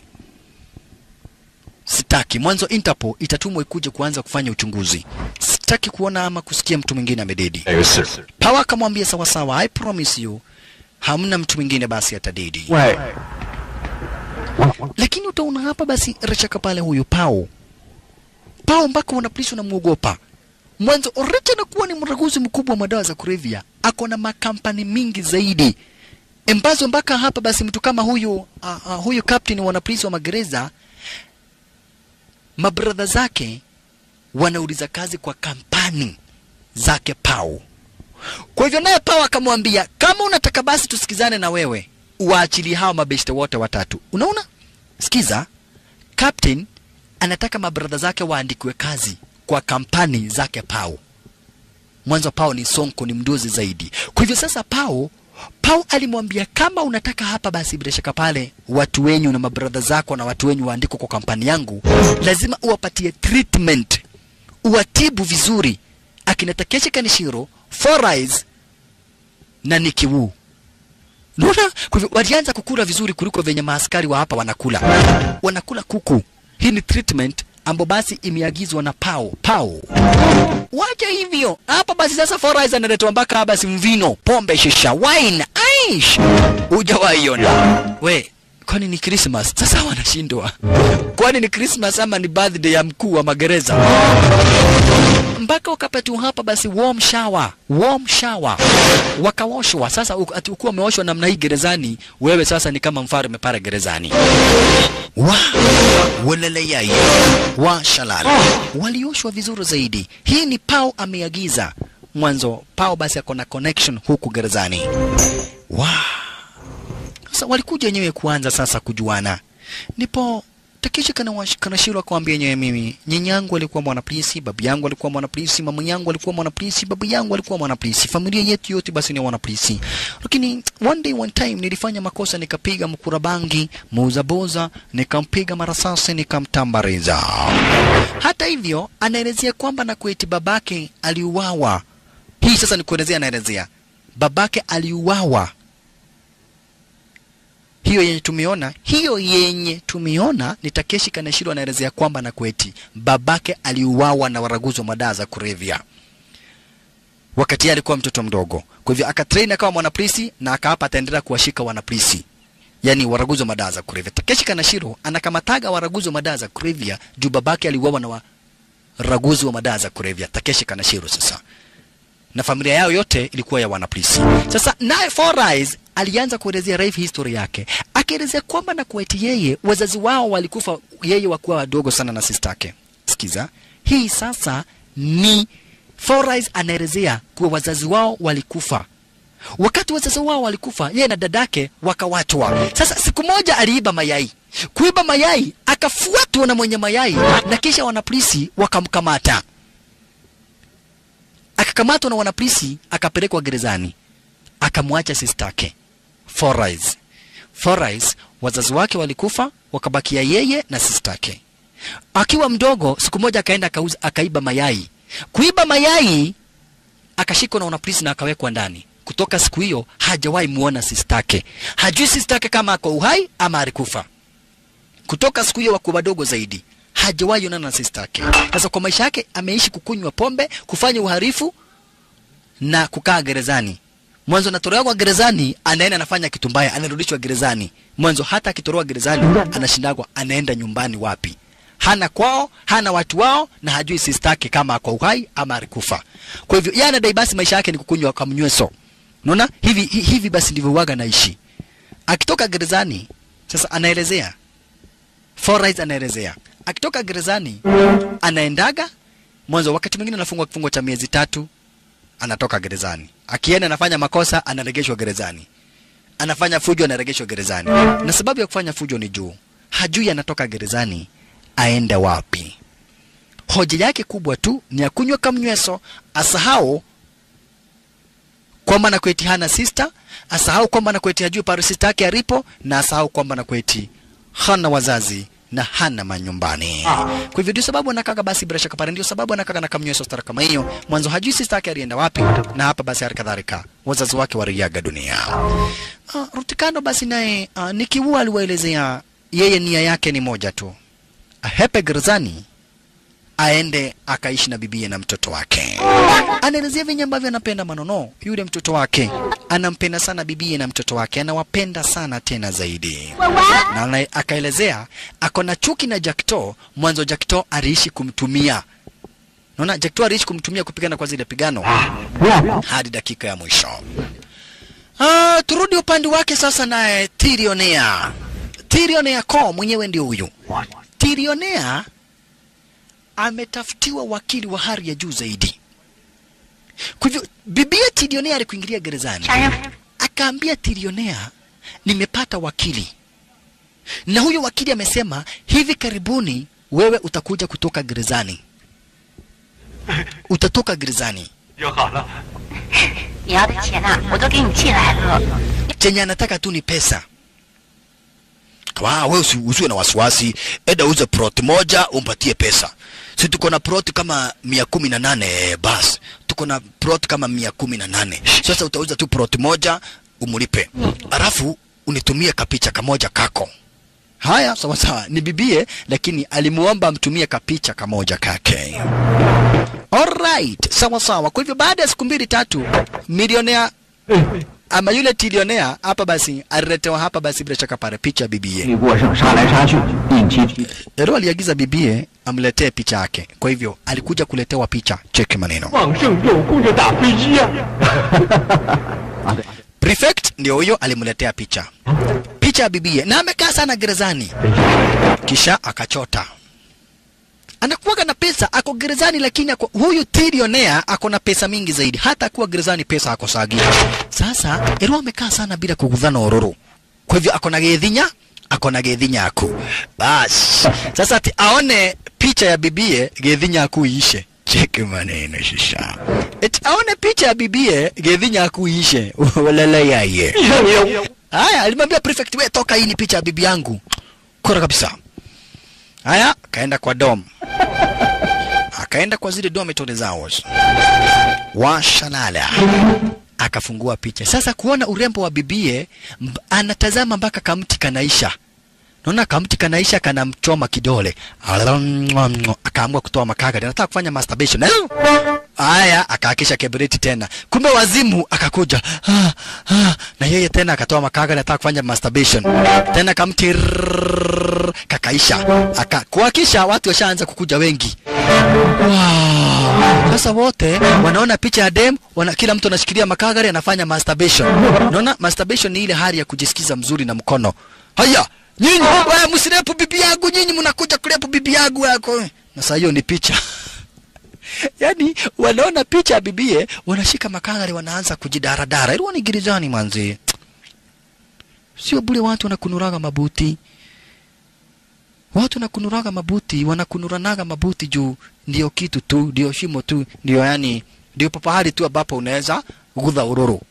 Sitaki. Mwanzo interpol itatumwa ikuje kuanza kufanya uchunguzi. Sitaki kuona ama kusikia mtu mwingine amededi. Yes, pawa akamwambia sawasawa i promise you hamna mtu mwingine basi atadidi lakini utaona hapa basi rashaka pale huyu pao. Pao mpaka wanapolisi wanamwogopa Mwanzo Recha anakuwa ni mraguzi mkubwa wa madawa za kulevya, ako na makampani mingi zaidi. Ambazo mpaka hapa basi mtu kama huyu uh, uh, huyu captain wa wanapolisi wa magereza mabradha zake wanauliza kazi kwa kampani zake Pau. Kwa hivyo naye Pau akamwambia kama unataka basi tusikizane na wewe, waachilie hao mabeshte wote watatu. Unaona, sikiza, captain anataka mabradha zake waandikiwe kazi kwa kampani zake Pau. Mwanzo Pau ni sonko, ni mduzi zaidi. Kwa hivyo sasa pao Pau alimwambia kama unataka hapa basi, bila shaka pale watu wenyu na mabradha zako na watu wenyu waandikwe kwa kampani yangu, lazima uwapatie treatment, uwatibu vizuri akina Takeshi Kanishiro, Four Eyes na Nicky Wu. Unaona? Kwa hivyo walianza kukula vizuri kuliko venye maaskari wa hapa wanakula. Wanakula kuku. Hii ni treatment ambayo basi imeagizwa na Pao. Pao. Wacha hivyo. Hapa basi sasa Four Eyes analetwa mpaka basi mvino, pombe, shisha, wine, aish. hujawaiona. We, kwani ni Christmas? Sasa wanashindwa. Kwani ni Christmas ama ni birthday ya mkuu wa magereza? mpaka wakapatiwa hapa basi warm shower, warm shower, wakaoshwa. Sasa ati ukuwa umeoshwa namna hii gerezani, wewe sasa ni kama mfalme pale gerezani. Wa waleleyai wa shalala walioshwa vizuri zaidi. Hii ni Pau ameagiza mwanzo. Pau basi ako na connection huku gerezani. Wa sasa walikuja wenyewe kuanza sasa kujuana, ndipo Takeshi kana Kanashiro akamwambia yenyewe, mimi nyinyangu alikuwa mwanapolisi, babu yangu alikuwa mwanapolisi, mama yangu alikuwa mwanapolisi, babu yangu alikuwa mwanapolisi, familia yetu yote basi ni wanapolisi. Lakini one day one time nilifanya makosa, nikapiga mkura bangi muuza boza, nikampiga marasasi, nikamtambariza. Hata hivyo anaelezea kwamba na kueti babake aliuawa. Hii sasa ni kuelezea, anaelezea babake aliuawa hiyo yenye tumeona hiyo yenye tumeona ni Takeshi Kaneshiro anaelezea kwamba na kweti babake aliuawa na waraguzi wa madawa za kulevya wakati yeye alikuwa mtoto mdogo. Kwa hivyo akatrain akawa mwanapolisi na akaapa ataendelea kuwashika wanapolisi, yani waraguzi wa madawa za kulevya. Takeshi Kaneshiro anakamataga waraguzi wa madawa za kulevya juu babake aliuawa na waraguzi wa madawa za kulevya. Takeshi Kaneshiro sasa na familia yao yote ilikuwa ya wanapolisi. Sasa naye Four Eyes alianza kuelezea life history yake, akielezea kwamba na kuwaiti yeye wazazi wao walikufa yeye wakuwa wadogo sana na sistake. Sikiza hii sasa ni Four anaelezea kuwa wazazi wao walikufa. Wakati wazazi wao walikufa, yeye na dadake wakawatwa. Sasa siku moja aliiba mayai, kuiba mayai akafuatwa na mwenye mayai, na kisha wanapolisi wakamkamata. Akakamatwa na wanapolisi akapelekwa gerezani. Akamwacha sistake Forais. Forais wazazi wake walikufa wakabakia yeye na sistake. Akiwa mdogo siku moja akaenda akauza akaiba mayai. Kuiba mayai akashikwa na wanapolisi na akawekwa ndani. Kutoka siku hiyo hajawahi muona sistake. Hajui sistake kama ako uhai ama alikufa. Kutoka siku hiyo wako wadogo zaidi. Hajawahi onana na sistake. Sasa kwa maisha yake ameishi kukunywa pombe kufanya uharifu na kukaa gerezani mwanzo anatolewa kwa gerezani anaenda anafanya kitu mbaya anarudishwa gerezani. Mwanzo hata akitolewa gerezani anashindagwa anaenda nyumbani wapi? Hana kwao hana watu wao na hajui sistake kama ako uhai ama alikufa. Kwa hivyo yeye anadai basi maisha yake ni kukunywa kwa mnyweso unaona? Hivi hivi basi ndivyo waga naishi. Akitoka gerezani sasa anaelezea. Forais anaelezea. Akitoka gerezani anaendaga. Mwanzo wakati mwingine anafungwa kifungo cha miezi tatu anatoka gerezani. Akienda anafanya makosa anaregeshwa gerezani. Anafanya fujo anaregeshwa gerezani. Na sababu ya kufanya fujo ni juu. Hajui anatoka gerezani aende wapi. Hoja yake kubwa tu ni ya kunywa kamnyweso asahau kwamba nakweti hana sister asahau kwamba nakweti hajui parosista yake alipo na asahau kwamba nakweti hana wazazi na hana manyumbani. Kwa hivyo ndio sababu anakaga basi bila shaka pale ndio sababu anakaga na kamnyweso stara kama hiyo. Mwanzo hajui sister yake alienda wapi na hapa basi hali kadhalika. Wazazi wake waliaga dunia. Uh, rutikano basi naye uh, nikiua aliwaelezea yeye nia yake ni moja tu. Ahepe gerezani aende akaishi na bibie na mtoto wake. Anaelezea venye ambavyo anapenda Manono, yule mtoto wake anampenda sana bibie na mtoto wake, anawapenda sana tena zaidi, na akaelezea ako na chuki na Jakto. Mwanzo Jakto aliishi kumtumia Naona Jakto aliishi kumtumia kupigana kwa zile pigano hadi dakika ya mwisho. Ah, turudi upande wake sasa, naye Tirionea. Tirionea ko mwenyewe ndio huyu. Tirionea ametafutiwa wakili wa hali ya juu zaidi. Kwa hivyo bibia Tilionea alikuingilia gerezani, akaambia Tilionea, nimepata wakili, na huyo wakili amesema hivi karibuni wewe utakuja kutoka gerezani, utatoka gerezani. Chenye anataka tu ni pesa. Wow, wewe usiwe na wasiwasi, eda uze prot moja umpatie pesa. Si tuko na plot kama mia kumi na nane basi tuko na plot kama mia kumi na nane Sasa utauza tu plot moja umulipe, alafu unitumie kapicha kamoja kako. Haya, sawa sawa, ni bibie, lakini alimuomba amtumie kapicha kamoja kake. Alright, sawa sawa. Kwa hivyo baada ya siku mbili tatu, milionea ama yule tilionea hapa basi aliletewa hapa basi bila shaka pale picha bibie. Ero aliagiza bibie amletee picha yake, kwa hivyo alikuja kuletewa picha. Cheki maneno. Prefect ndio huyo alimletea picha, picha ya bibie, na amekaa sana gerezani, kisha akachota anakuwaga na pesa, ako gerezani, lakini ako, huyu Tirionea ako na pesa mingi zaidi, hata akuwa gerezani pesa ako sagi. Sasa Erwa amekaa sana bila kugudhana ororo, kwa hivyo ako na gethinya, ako na gethinya aku. Bas. Sasa ati aone picha ya bibie gethinya aku iishe. Cheke maneno shisha. Et aone picha ya bibie gethinya aku iishe. Walala yaye haya alimwambia prefect, wewe toka, hii ni picha ya bibi yangu. Kora kabisa. Haya, kaenda kwa dom, akaenda kwa zile dormitory zao. Washalala, akafungua picha. Sasa kuona urembo wa bibie, anatazama mpaka kamti kanaisha. Naona kamti kanaisha kanamchoma kidole, akaamua kutoa makagari, anataka kufanya masturbation. Haya, akaakisha kebreti tena, kumbe wazimu akakuja ha, ha, na yeye tena akatoa makaga anataka kufanya masturbation tena, kamti kakaisha aka kuakisha, watu washaanza kukuja wengi. Wow. Sasa wote wanaona picha ya dem, wana, kila mtu anashikilia makagari anafanya masturbation. Unaona masturbation ni ile hali ya kujisikiza mzuri na mkono. Haya, nyinyi wewe msirepu bibi yangu, nyinyi mnakuja kurepu bibi yangu yako. Na sasa hiyo ni picha. Yaani wanaona picha ya bibie, wanashika makangari wanaanza kujidaradara. Ilikuwa ni gerezani manzi. Sio bure watu wanakunuraga mabuti. Watu wanakunuraga mabuti, wanakunuranaga mabuti juu ndio kitu tu, ndio shimo tu, ndio yani ndio papahali tu ambapo unaweza gudha ururu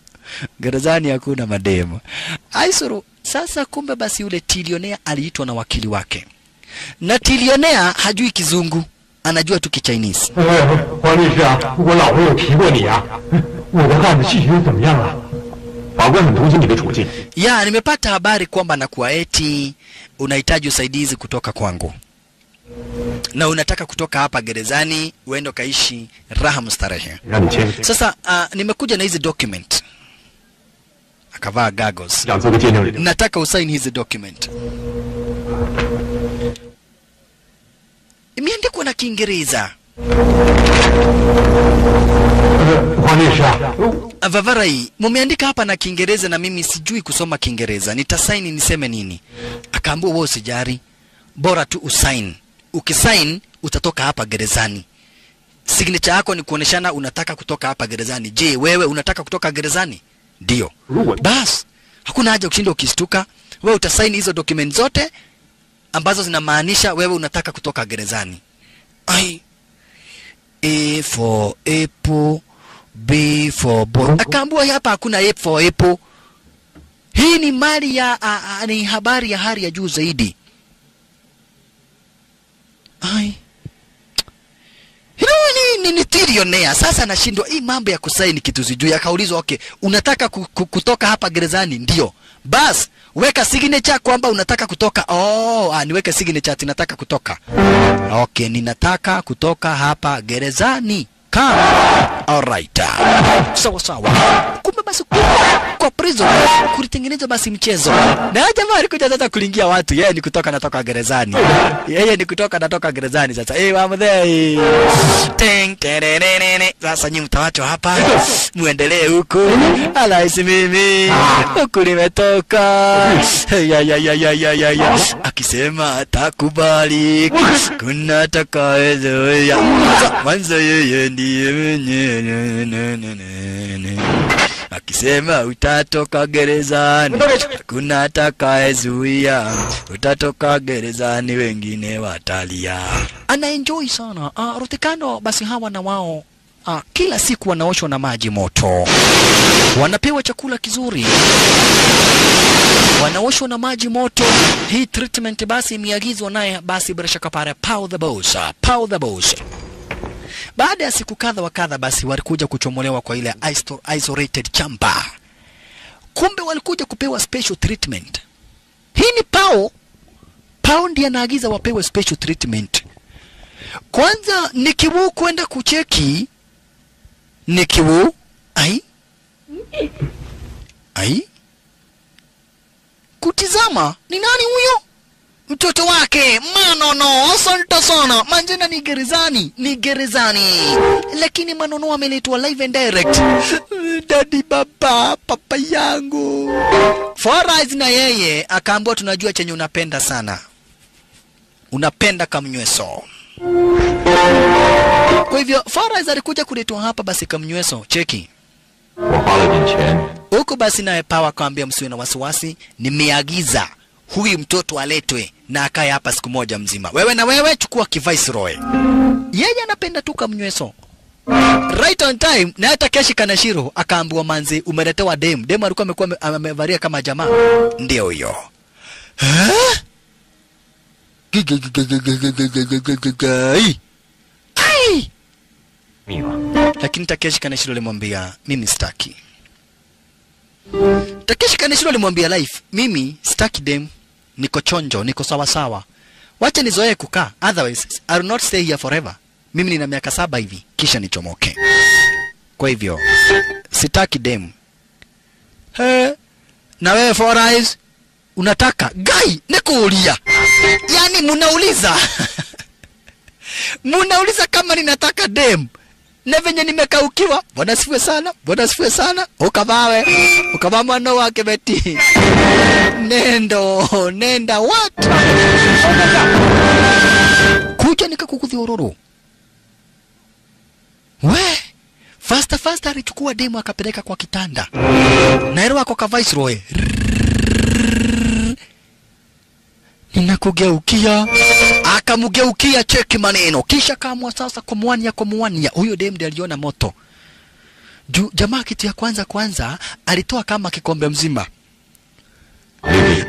gerezani hakuna mademo aisuru sasa kumbe basi yule tilionea aliitwa na wakili wake na tilionea hajui kizungu anajua tu Kichinese. Ya, nimepata habari kwamba na kuwa eti unahitaji usaidizi kutoka kwangu na unataka kutoka hapa gerezani uende ukaishi raha mstarehe. Sasa uh, nimekuja na hizi document. Akavaa gagos. Nataka usaini hizi document. imeandikwa na Kiingereza. Vavarai, mumeandika hapa na Kiingereza na mimi sijui kusoma Kiingereza, nitasaini niseme nini? Akaambua wewe usijari, bora tu usain. Ukisain utatoka hapa gerezani. Signature yako ni kuoneshana unataka kutoka hapa gerezani. Je, wewe unataka kutoka gerezani? Ndio. Bas, hakuna haja kushinda ukistuka. Wewe utasaini hizo document zote ambazo zinamaanisha wewe unataka kutoka gerezani. I, A for apple, B for bongo. Akaambiwa hapa hakuna A for apple. Hii ni mali ya a, a, ni habari ya hali ya juu zaidi. Ai. Hilo ni, ni, ni trillionaire. Sasa nashindwa hii mambo ya kusaini kitu sijui. Akaulizwa okay, unataka ku, ku, kutoka hapa gerezani? Ndio. Bas, weka signature kwamba unataka kutoka. Oh, ah, niweke signature ati kutoka. Okay, ninataka kutoka hapa gerezani. Come. Alright. Sawa sawa. Kumbe basi kwa prison kulitengenezwa basi mchezo. Na jamaa alikuja sasa kulingia watu. Yeye ni kutoka natoka gerezani. Yeye ni kutoka natoka gerezani sasa. Eh, wa there. Ting tererere. Sasa nyinyi mtawachwa hapa. Muendelee huku. Alaisi mimi. Huku nimetoka. Ya ya ya ya ya ya ya. Akisema atakubali. Kuna atakayezoea. Mwanzo yeye ndiye mwenyewe. Akisema utatoka gerezani, hakuna atakayezuia. Utatoka gerezani, wengine watalia. Anaenjoy sana. Uh, Rutikano basi hawa na wao uh, kila siku wanaoshwa na maji moto, wanapewa chakula kizuri, wanaoshwa na maji moto. Hii treatment basi imeagizwa naye basi bila shaka pale Pau the Boss, Pau the Boss. Baada ya siku kadha wa kadha, basi walikuja kuchomolewa kwa ile isolated chamber. Kumbe walikuja kupewa special treatment. Hii ni Pao. Pao ndiye anaagiza wapewe special treatment. Kwanza ni Kiwu kwenda kucheki, ni Kiwu ai ai kutizama ni nani huyo mtoto wake Manono Santasana, manjina ni gerezani, ni gerezani, lakini Manono ameletwa live and direct. Dadi baba, papa yangu. Foreyes na yeye akaambiwa, tunajua chenye unapenda sana, unapenda kamnyweso. Kwa hivyo Foreyes alikuja kuletwa hapa, basi kamnyweso cheki. Huko, basi naye Pawa akamwambia, msiwe na wasiwasi, nimeagiza huyu mtoto aletwe na akae hapa siku moja mzima. Wewe na wewe chukua kiviceroy. Yeye anapenda tu kamnyweso. Right on time na hata Keshi Kanashiro akaambiwa manzi, umeletewa dem. Dem alikuwa amekuwa amevalia kama jamaa. Ndio huyo. Eh? Ai! Ai! lakini Takeshi Kaneshiro alimwambia mimi sitaki. Takeshi Kaneshiro alimwambia life, mimi sitaki dem, niko chonjo, niko sawa sawa, wacha nizoee kukaa, otherwise I will not stay here forever. Mimi nina miaka saba hivi kisha nichomoke. Kwa hivyo sitaki dem. He, na wewe Four Eyes unataka gai? Nikuulia, yani munauliza munauliza kama ninataka dem na venye nimekaukiwa. Bwana sifiwe sana, bwana sifiwe sana. Ukavawe. Ukavaa mwana wake beti nendo. Nenda what? Kuja nikakukudhi ororo we fasta fasta alichukua demu akapeleka kwa kitanda. Naelewa kwa Viceroy ninakugeukia aka kamugeukia cheki maneno. Kisha kamwa sasa kumwania kumwania huyo dem ndiye aliona moto. Juu jamaa kitu ya kwanza kwanza alitoa kama kikombe mzima.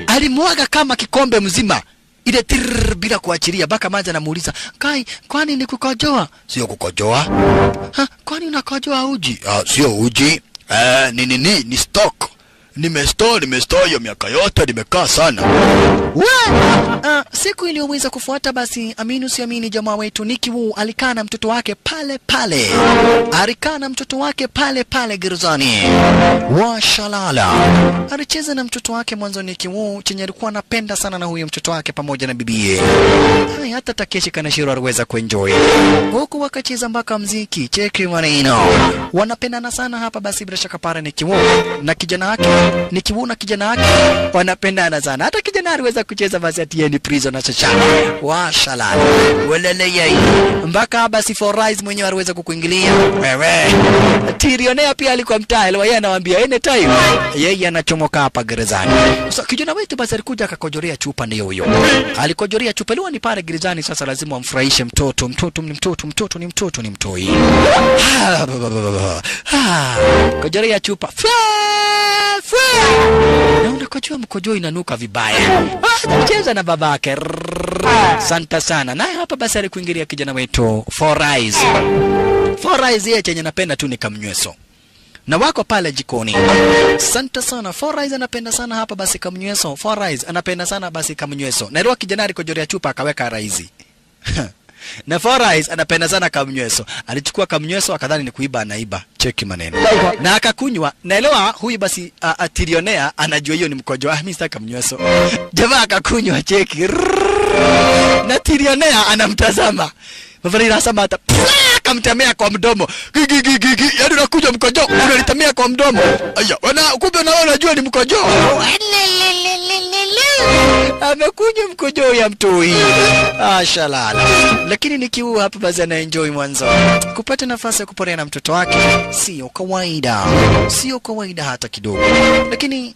Alimwaga kama kikombe mzima. Ile tirr bila kuachilia. Mpaka maji anamuuliza kai kwani ni kukojoa? Sio kukojoa. Kwani unakojoa uji? Ah, sio uji. Eh, ni nini ni stock nimesto nimestore hiyo miaka yote nimekaa sana. We! Uh, siku iliyoweza kufuata basi amini usiamini jamaa wetu Niki Wu alikaa na mtoto wake pale pale. Alikaa na mtoto wake pale pale gerezani. Washalala. Alicheza na mtoto wake mwanzo Niki Wu chenye alikuwa anapenda sana na huyo mtoto wake pamoja na bibie Hai, hata Takeshi Kanashiro aliweza kuenjoy. Huku wakacheza mpaka mziki cheki maneno. Wanapendana sana hapa basi bila shaka pale Niki Wu na kijana wake Niki Wu na kijana wake wanapendana sana. Hata kijana aliweza kucheza basi atieni prison na chacha washalala. Welele yai mpaka basi Forais mwenyewe aliweza kukuingilia. Wewe. Tirionea pia alikuwa mtaa elewa yeye anawaambia anytime yeye anachomoka hapa gerezani. Sasa kijana wetu basi alikuja akakojorea chupa ndio huyo. Alikojorea chupa liwa ni pale gerezani sasa lazima amfurahishe mtoto. Mtoto ni mtoto mtoto ni mtoto ni mtoi. Ah. Ah, kojorea chupa. Fwa. Na unakojua mkojo inanuka vibaya Ah, cheza na babake Rrrr. santa sana naye hapa basi alikuingilia kijana wetu Four Eyes Four Eyes yeye chenye napenda tu ni kamnyweso na wako pale jikoni. Asante sana. Four Eyes anapenda sana hapa basi kamnyweso. Four Eyes anapenda sana basi kamnyweso. Na leo kijana alikojorea chupa akaweka raizi. na Forais anapenda sana kamnyweso. Alichukua kamnyweso akadhani ni kuiba anaiba. Cheki maneno. Na akakunywa. Naelewa huyu basi atirionea anajua hiyo ni mkojo. Ah, mimi sitaki kamnyweso. Jamaa akakunywa cheki. Na tirionea anamtazama. Mavari asema hata akamtemea kwa mdomo. Gigi gigi gigi. Yaani unakuja mkojo, unalitemea kwa mdomo. Aya, wana kumbe na wewe unajua ni mkojo. Amekuja mkojo ya mtoi. Ashalala. Lakini nikiu hapa basi anaenjoy mwanzo. Kupata nafasi ya kuporea na mtoto wake sio kawaida. Sio kawaida hata kidogo. Lakini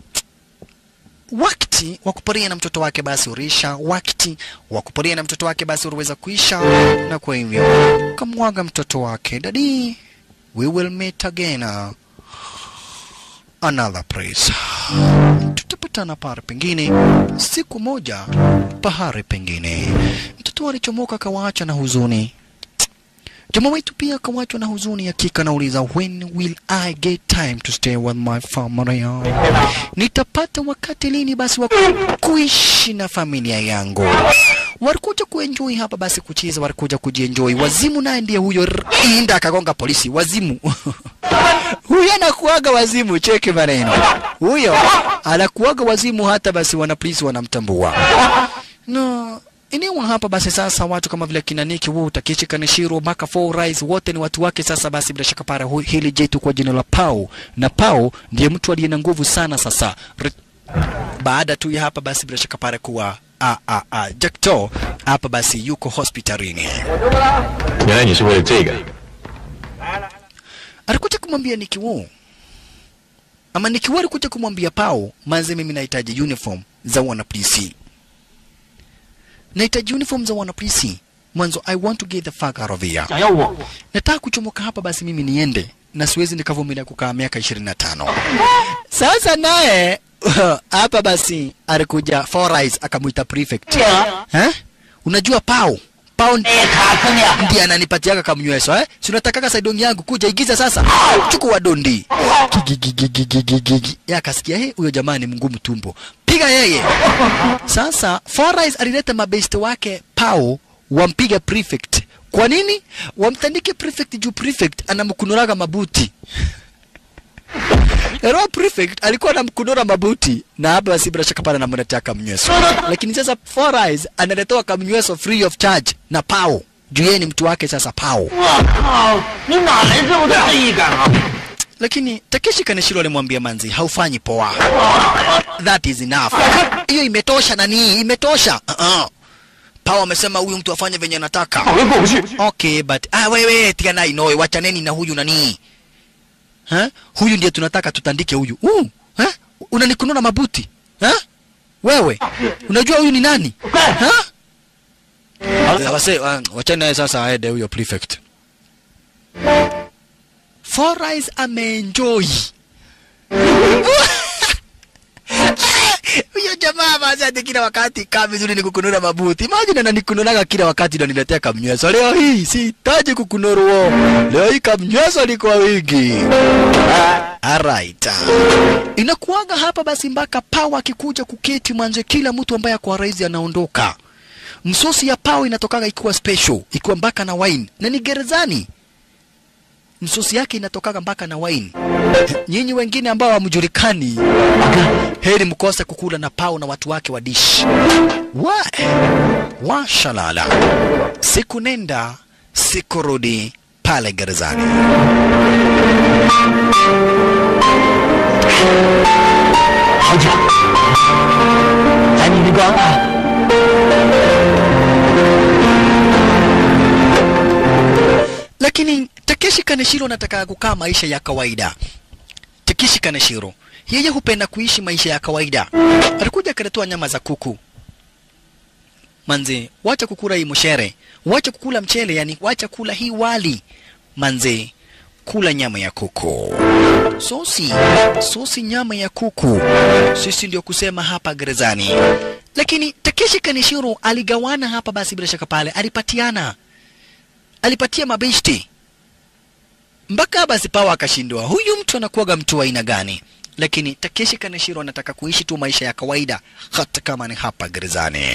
wakati wa kuporia na mtoto wake basi urisha, wakati wa kuporia na mtoto wake basi uweza kuisha, na kwa hivyo kamwaga mtoto wake, dadi, we will meet again another place. Tutapatana pahali pengine siku moja, pahari pengine. Mtoto alichomoka akawaacha na huzuni. Jamaa wetu pia akawachwa na huzuni, hakika nauliza, when will I get time to stay with my family? Nitapata wakati lini basi wa kuishi na familia yangu? Walikuja kuenjoy hapa basi kucheza, walikuja kujienjoy. Wazimu naye ndiye huyo inda akagonga polisi. Wazimu huyo anakuaga wazimu, cheki maneno. Huyo anakuaga wazimu, hata basi wana polisi wanamtambua no eneo hapa basi sasa watu kama vile kina Nick Wu, Takeshi Kaneshiro, Maka Four Rise wote ni watu wake sasa basi bila shaka para hili jetu kwa jina la Pau na Pau ndiye mtu aliye na nguvu sana sasa baada tu ya hapa basi bila shaka para kuwa Ah, ah, ah. a, a, a, Jakto hapa basi yuko hospitalini. Nyanya siweletega alikuja kumwambia Nicky Wu ama Nicky Wu alikuja kumwambia Pao, manze, mimi nahitaji uniform za wana PC, nahitaji uniform za wana PC mwanzo, I want to get the fuck out of here, nataka kuchomoka hapa, basi mimi niende na siwezi nikavumilia kukaa miaka 25 sasa naye hapa basi alikuja Forais akamuita prefect. Eh? Unajua pao pao ndiye ananipatiaga kamnyweso eh? Si unatakaga saidong yangu? Kuja igiza sasa, chukua dondi. Ya kasikia hii huyo jamaa ni mgumu tumbo, piga yeye. Sasa. Forais alileta mabest wake pao wampiga prefect. Kwa nini? Wamtandike prefect juu prefect anamkunuraga mabuti. Roho Prefect alikuwa na anamkundura Mabuti na hapa basi bila shaka pana anamletea kamnyweso, lakini sasa Four Eyes analetewa kamnyweso free of charge na Pao. Juu yeye ni mtu wake sasa Pao. Lakini Takeshi Kaneshiro alimwambia Manzi, haufanyi poa. That is enough. Hiyo imetosha nani? Imetosha. Uh -uh. Pao amesema huyu mtu afanye venye anataka. Okay, but ah, wewe tiana inoe, wachaneni na huyu nani Ha? Huyu ndiye tunataka tutandike huyu. Uh, ha? Unanikununa mabuti? Ha? Wewe, unajua huyu ni nani? Eh, Wase, wachana naye sasa aende huyo prefect. Forais ameenjoy. Huyo jamaa basi hadi kila wakati kaa vizuri ni kukunura mabuti. Imagine ananikununaga kila wakati ndo niletea kamnyweso. Leo hii sihitaji wo Leo hii kamnyweso ni kwa wingi. Alright. Inakuwaga hapa basi mpaka pawa akikuja kuketi mwanzo kila mtu ambaye kwa rais anaondoka. Msosi ya pawa inatokaga ikiwa special, ikiwa mpaka na wine. Na ni gerezani. Msosi yake inatokaga mpaka na wine. Nyinyi wengine ambao hamjulikani, heri mkose kukula na pao na watu wake wa dish. Wa washalala. Siku nenda, siku rudi pale gerezani. 好久，Lakini Takeshi Kaneshiro anataka kukaa maisha ya kawaida. Takeshi Kaneshiro yeye hupenda kuishi maisha ya kawaida. Alikuja akaletewa nyama za kuku. Manze, wacha kukula hii mshere, wacha kukula mchele, yani wacha kula hii wali. Manze, kula nyama ya kuku. Sosi, sosi nyama ya kuku. Sisi ndio kusema hapa gerezani. Lakini Takeshi Kaneshiro aligawana hapa basi bila shaka pale, alipatiana alipatia mabishti mpaka basi pawa akashindwa huyu mtu anakuwaga mtu wa aina gani? Lakini takeshi kaneshiro anataka kuishi tu maisha ya kawaida hata kama ni hapa gerezani.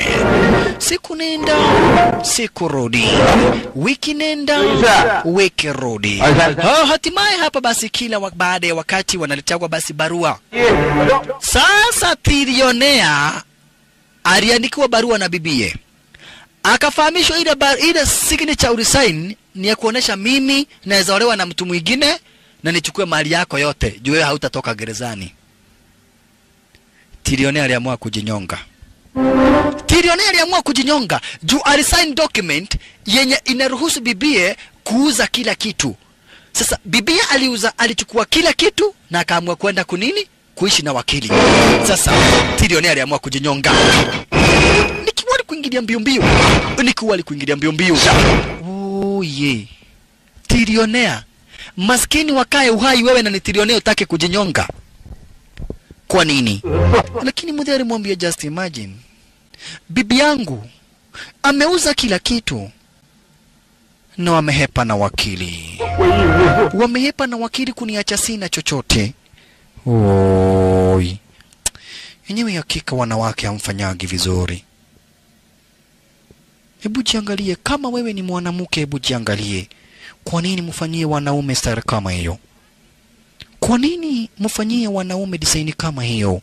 Siku nenda siku rudi. Wiki nenda wiki rudi. Oh, hatimaye hapa basi kila wa, baada ya wakati wanaletagwa basi barua. Sasa tirionea aliandikiwa barua na bibie akafahamishwa ile ile signature ulisign ni ya kuonesha mimi naweza olewa na mtu mwingine na nichukue mali yako yote juu wewe hautatoka gerezani. Tirionea aliamua kujinyonga. Tirionea aliamua kujinyonga juu alisign document yenye inaruhusu bibie kuuza kila kitu. Sasa bibia aliuza, alichukua kila kitu na akaamua kwenda kunini, kuishi na wakili. Sasa Tirionea aliamua kujinyonga nikiwa mbio mbio mbio, nikiwa alikuingilia mbio mbio. Oh ye, tirionea maskini wakae uhai, wewe na ni tirionea utake kujinyonga kwa nini? Lakini mudhi alimwambia just imagine, bibi yangu ameuza kila kitu na wamehepa na wakili, wamehepa na wakili kuniacha sina chochote. Oi, yenyewe hakika wanawake hamfanyagi vizuri. Hebu jiangalie, kama wewe ni mwanamke, hebu jiangalie, kwa nini mfanyie wanaume stare kama hiyo? Kwa nini mfanyie wanaume design kama hiyo?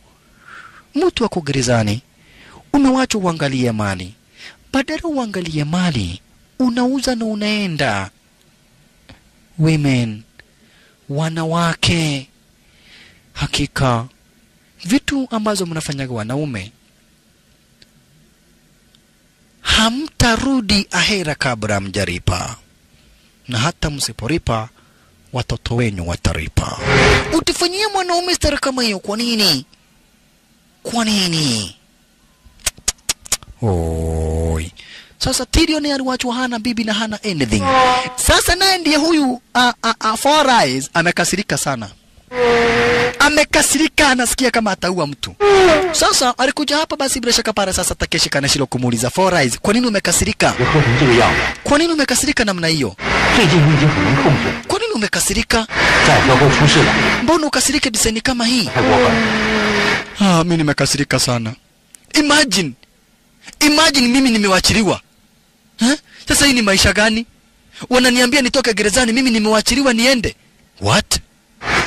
Mtu ako gerezani, umewacha uangalie mali, badala uangalie mali unauza na unaenda. Women, wanawake, hakika vitu ambazo mnafanyaga wanaume hamtarudi ahera kabla mjaripa, na hata msiporipa watoto wenyu wataripa. Utifanyia mwanaume stara kama hiyo, kwa nini? Kwa nini? Oi. Sasa Tyrion aliwachwa hana bibi na hana anything. Sasa naye ndiye huyu uh, uh, uh, Four amekasirika sana amekasirika, anasikia kama ataua mtu. Sasa alikuja hapa, basi bila shaka para sasa Takeshi Kaneshiro kumuuliza Foureyes, kwa nini umekasirika? Kwa nini umekasirika namna hiyo? Kwa nini umekasirika? Mbona ukasirike disaini kama hii? Ah, ha, mimi nimekasirika sana. Imagine, imagine mimi nimewachiliwa? Eh? Sasa hii ni maisha gani? Wananiambia nitoke gerezani, mimi nimewachiliwa niende what?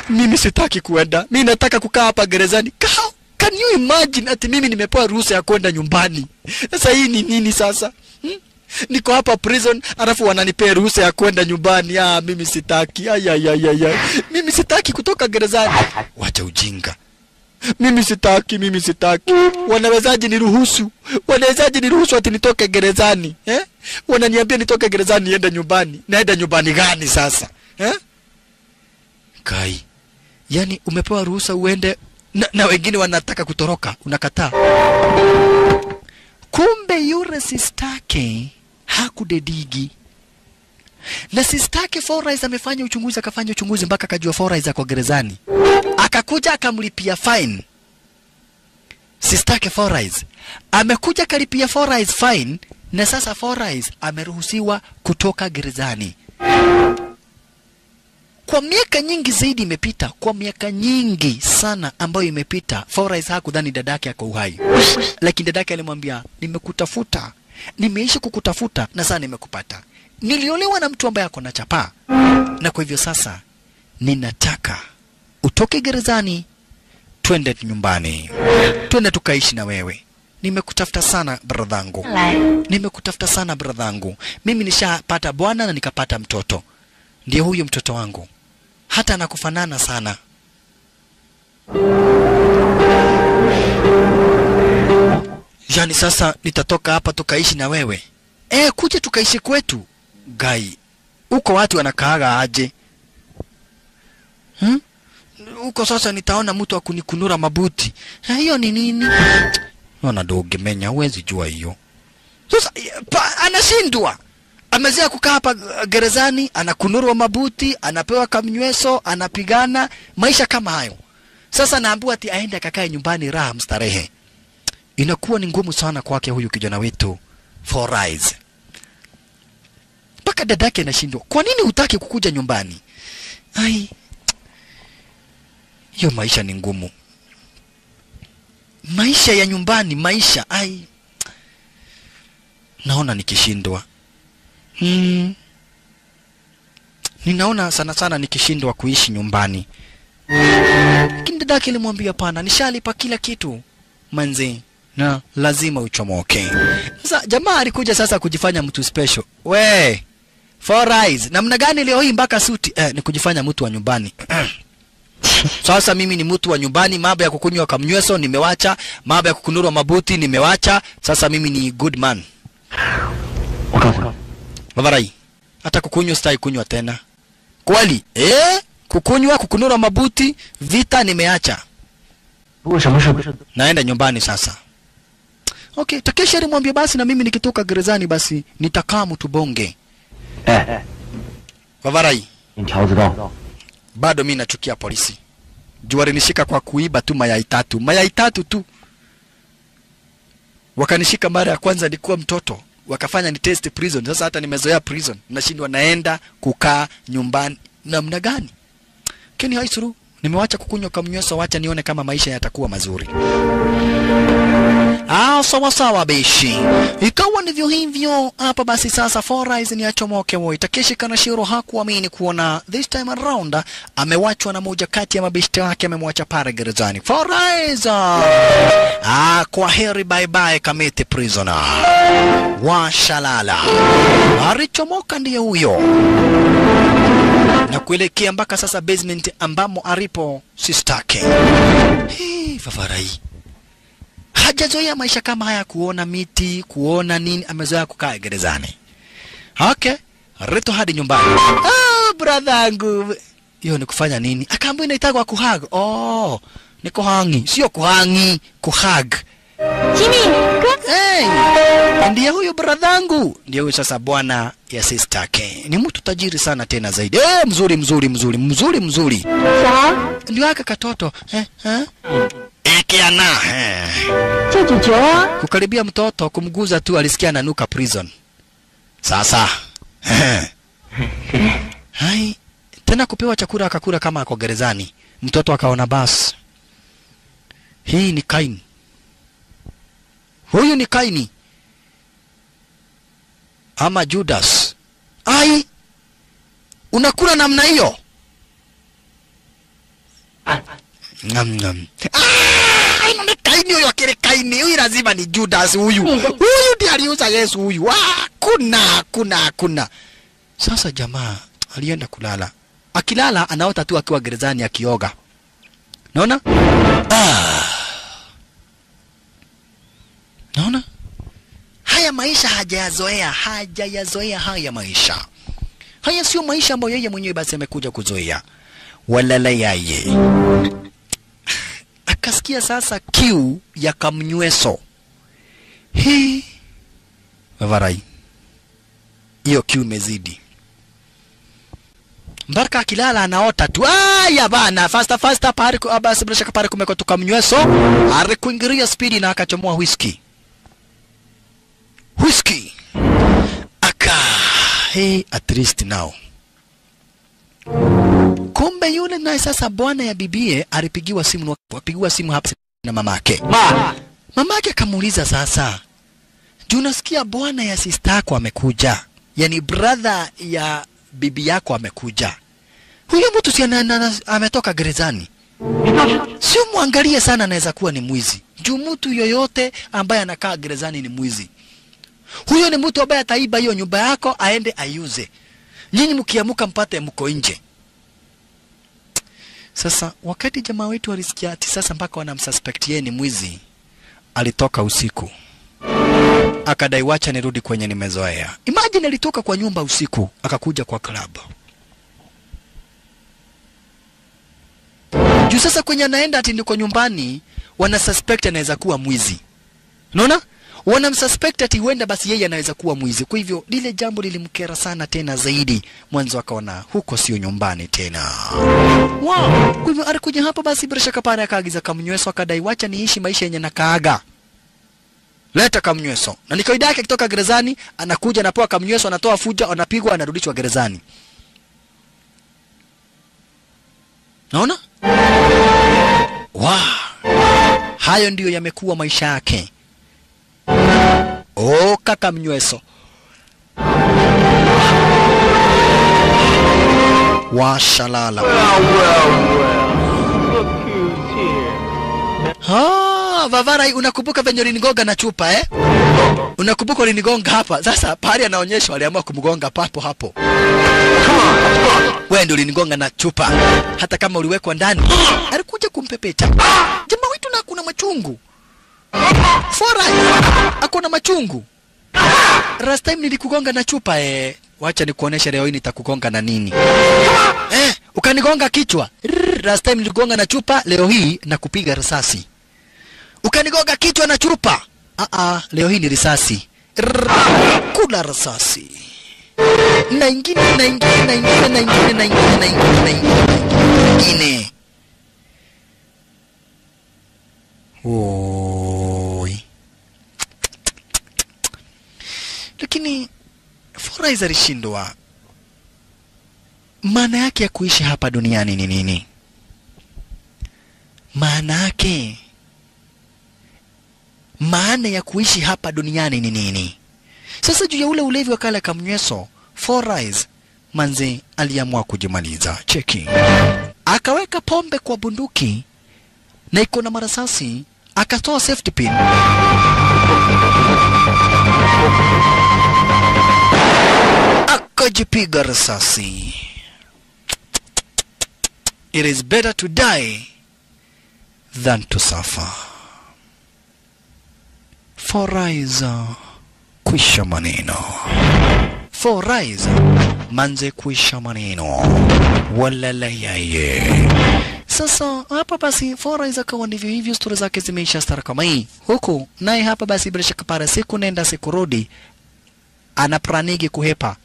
Mimi sitaki kuenda, mimi nataka kukaa hapa gerezani. How? Can you imagine ati mimi nimepewa ruhusa ya kwenda nyumbani? Sasa hii ni nini sasa? Hmm? Niko hapa prison alafu wananipea ruhusa ya kwenda nyumbani. Ah, mimi sitaki. Ayayayaya. ay, ay, ay, ay. Mimi sitaki kutoka gerezani. Wacha ujinga. Mimi sitaki, mimi sitaki. Wanawezaje niruhusu? Wanawezaje niruhusu ati nitoke gerezani? Eh? Wananiambia nitoke gerezani niende nyumbani. Naenda nyumbani gani sasa? Eh? Kai. Yaani umepewa ruhusa uende na, na wengine wanataka kutoroka, unakataa. Kumbe yule sistake hakudedigi na sistake Forais amefanya uchunguzi akafanya uchunguzi mpaka akajua Forais ako gerezani, akakuja akamlipia fine. Sistake Forais amekuja akalipia Forais fine, na sasa Forais ameruhusiwa kutoka gerezani. Kwa miaka nyingi zaidi imepita, kwa miaka nyingi sana ambayo imepita, Forrest hakudhani dadake ako uhai, lakini dadake alimwambia, nimekutafuta, nimeishi kukutafuta na sasa nimekupata. Niliolewa na mtu ambaye ako na chapaa, na kwa hivyo sasa ninataka utoke gerezani, twende nyumbani, twende tukaishi na wewe. Nimekutafuta sana bradhangu, nimekutafuta sana bradhangu. Mimi nishapata bwana na nikapata mtoto, ndiye huyu mtoto wangu, hata anakufanana sana. Yani sasa nitatoka hapa tukaishi na wewe e, kuja tukaishi kwetu. Gai, uko watu wanakaaga aje hmm? uko sasa nitaona mtu akunikunura mabuti. Eh, Hiyo ni nini? Ona dogemenya, huwezi jua hiyo. Sasa eh, anashindwa amezea kukaa hapa uh, gerezani, anakunurwa mabuti, anapewa kamnyweso, anapigana maisha kama hayo. Sasa naambiwa ati aende akakae nyumbani raha mstarehe. Inakuwa ni ngumu sana kwake huyu kijana wetu Forais. Mpaka dadake anashindwa, kwa nini hutaki kukuja nyumbani? Ai, hiyo maisha ni ngumu, maisha ya nyumbani, maisha ai, naona nikishindwa hmm. Ninaona sana sana nikishindwa kuishi nyumbani, lakini dadake alimwambia pana, nishalipa kila kitu manzi, na lazima uchomoke. Sasa jamaa alikuja sasa kujifanya mtu special. We Four Eyes, namna gani leo hii mpaka suti? Eh, ni kujifanya mtu wa nyumbani. Sasa mimi ni mtu wa nyumbani, mambo ya kukunywa kamnyweso nimewacha, mambo ya kukunurwa mabuti nimewacha. Sasa mimi ni good man. 我 Bavarai, hata kukunywa sitaki kunywa tena. Kweli? Eh, kukunywa, kukunura mabuti, vita nimeacha. Busha, busha, busha. Naenda nyumbani sasa. Okay, Takeshi alimwambia basi na mimi nikitoka gerezani basi nitakaa mtubonge. Eh. Wavarai. Bado mimi nachukia polisi. Juu walinishika kwa kuiba tu mayai tatu. Mayai tatu tu. Wakanishika mara ya kwanza nilikuwa mtoto wakafanya ni test prison. Sasa hata nimezoea prison, nashindwa naenda kukaa nyumbani namna gani? Keni haisuru, nimewacha kukunywa kamnyweso, wacha nione kama maisha yatakuwa mazuri. Ah, sawa sawa beshi. Ikawa ndivyo hivyo hapa basi sasa Forais ni achomoke woi. Takeshi Kanashiro hakuamini kuona this time around amewachwa na moja kati ya mabeshte wake amemwacha pale gerezani. Forais. Ah, kwa heri bye bye Kamete prisoner. Washalala. arichomoka ndiye huyo. Na kuelekea mpaka sasa basement ambamo aripo sistake. Hii Favarai hajazoea maisha kama haya, kuona miti, kuona nini. Amezoea kukaa gerezani. Okay, Reto hadi nyumbani. Ah, oh, brother yangu, hiyo ni kufanya nini? Akaambia inaitagwa kuhag. Oh, ni kuhangi, sio kuhangi, kuhag. Hey, ndiye huyu bradhangu, ndiye huyu sasa bwana ya sister yake. Ni mtu tajiri sana tena zaidi. Hey, mzuri mzuri mzuri mzuri mzuri. Ndio aka katoto. Eh, eh. Eke ana. Chuchu Ekeana. Kukaribia mtoto kumguza tu alisikia nanuka prison. Sasa. Hai, tena kupewa chakula akakula kama ako gerezani. Mtoto akaona bas. Hii ni Kaini. Huyu ni Kaini ama Judas. Ai, unakula namna hiyo? Ah, Ngam ngam. Ah, ano ni Kaini huyo, akili Kaini huyu lazima ni Judas huyu. Huyu ndiye aliuza Yesu huyu. Ah, kuna kuna kuna. Sasa jamaa alienda kulala. Akilala anaota tu akiwa gerezani akioga. Naona? Ah. Naona? Haya maisha hajayazoea, hajayazoea haya maisha. Haya sio maisha ambayo yeye mwenyewe basi amekuja kuzoea. Walala yaye akasikia sasa kiu ya kamnyweso. Hii Varai, hiyo kiu imezidi. Mpaka akilala anaota tu aya bana fasta fasta ku- ah, bila shaka pare kumekotoka mnyweso arikuingiria spidi na akachomoa whisky whisky aka hey at least now Kumbe yule naye sasa bwana ya bibie alipigiwa simu, wapigiwa simu hapa na mamake Ma. Mamake akamuuliza sasa, junasikia bwana ya sister yako amekuja, yani brother ya bibi yako amekuja. Huyo mtu si ametoka gerezani, sio Muangalie sana, anaweza kuwa ni mwizi. Juu mtu yoyote ambaye anakaa gerezani ni mwizi. Huyo ni mtu ambaye ataiba hiyo nyumba yako aende aiuze nyinyi mkiamuka mpate mko nje. Sasa wakati jamaa wetu alisikia ati sasa mpaka wanamsuspect yeye ni mwizi alitoka usiku. Akadai wacha nirudi kwenye nimezoea. Imagine alitoka kwa nyumba usiku akakuja kwa club. Juu sasa kwenye anaenda ati ndiko nyumbani wana suspect anaweza kuwa mwizi. Unaona wanamsuspect ati huenda basi yeye anaweza kuwa mwizi. Kwa hivyo lile jambo lilimkera sana tena zaidi. Mwanzo akaona huko sio nyumbani tena. Wow. kwa hivyo alikuja hapo basi bila shaka pale akaagiza kamnyweso akadai wacha niishi maisha yenye nakaaga. Leta kamnyweso na ni kawaida yake akitoka gerezani anakuja anapewa kamnyweso anatoa fuja anapigwa anarudishwa gerezani. Naona? Wow. hayo ndiyo yamekuwa maisha yake o kaka mnyweso washalala Ah, Vavarai, unakumbuka venye ulinigonga na chupa eh? Unakumbuka ulinigonga hapa. Sasa pale anaonyeshwa aliamua kumgonga papo hapo. Wewe ndio ulinigonga na chupa. Hata kama uliwekwa ndani, alikuja kumpepeta. Jamaa wetu na kuna machungu. Forai, akona machungu. Last time nilikugonga na chupa eh. Wacha nikuoneshe leo hii nitakugonga na nini. Eh, ukanigonga kichwa. Last time nilikugonga na chupa, leo hii nakupiga risasi. Ukanigonga kichwa na chupa. Ah ah, leo hii ni risasi. Kula risasi. Na ingine na ingine na ingine na ingine na ingine na ingine na ingine na ingine. Oi. Lakini Forais alishindwa. Maana yake ya kuishi hapa duniani ni nini? Maana yake maana ya kuishi hapa duniani ni nini? Sasa juu ya ule ulevi wa kale akamnyweso Forais manzi aliamua kujimaliza. Cheki, akaweka pombe kwa bunduki na iko na marasasi, akatoa safety pin akajipiga risasi. It is better to die than to suffer. Foraiza kwisha maneno. Foraiza manze kwisha maneno. Walala yaye. Sasa hapa basi Foraiza akawa ndivyo hivyo, stori zake zimeisha stara kama hii. Huku naye hapa basi bila shaka para siku nenda siku rudi, anapranigi kuhepa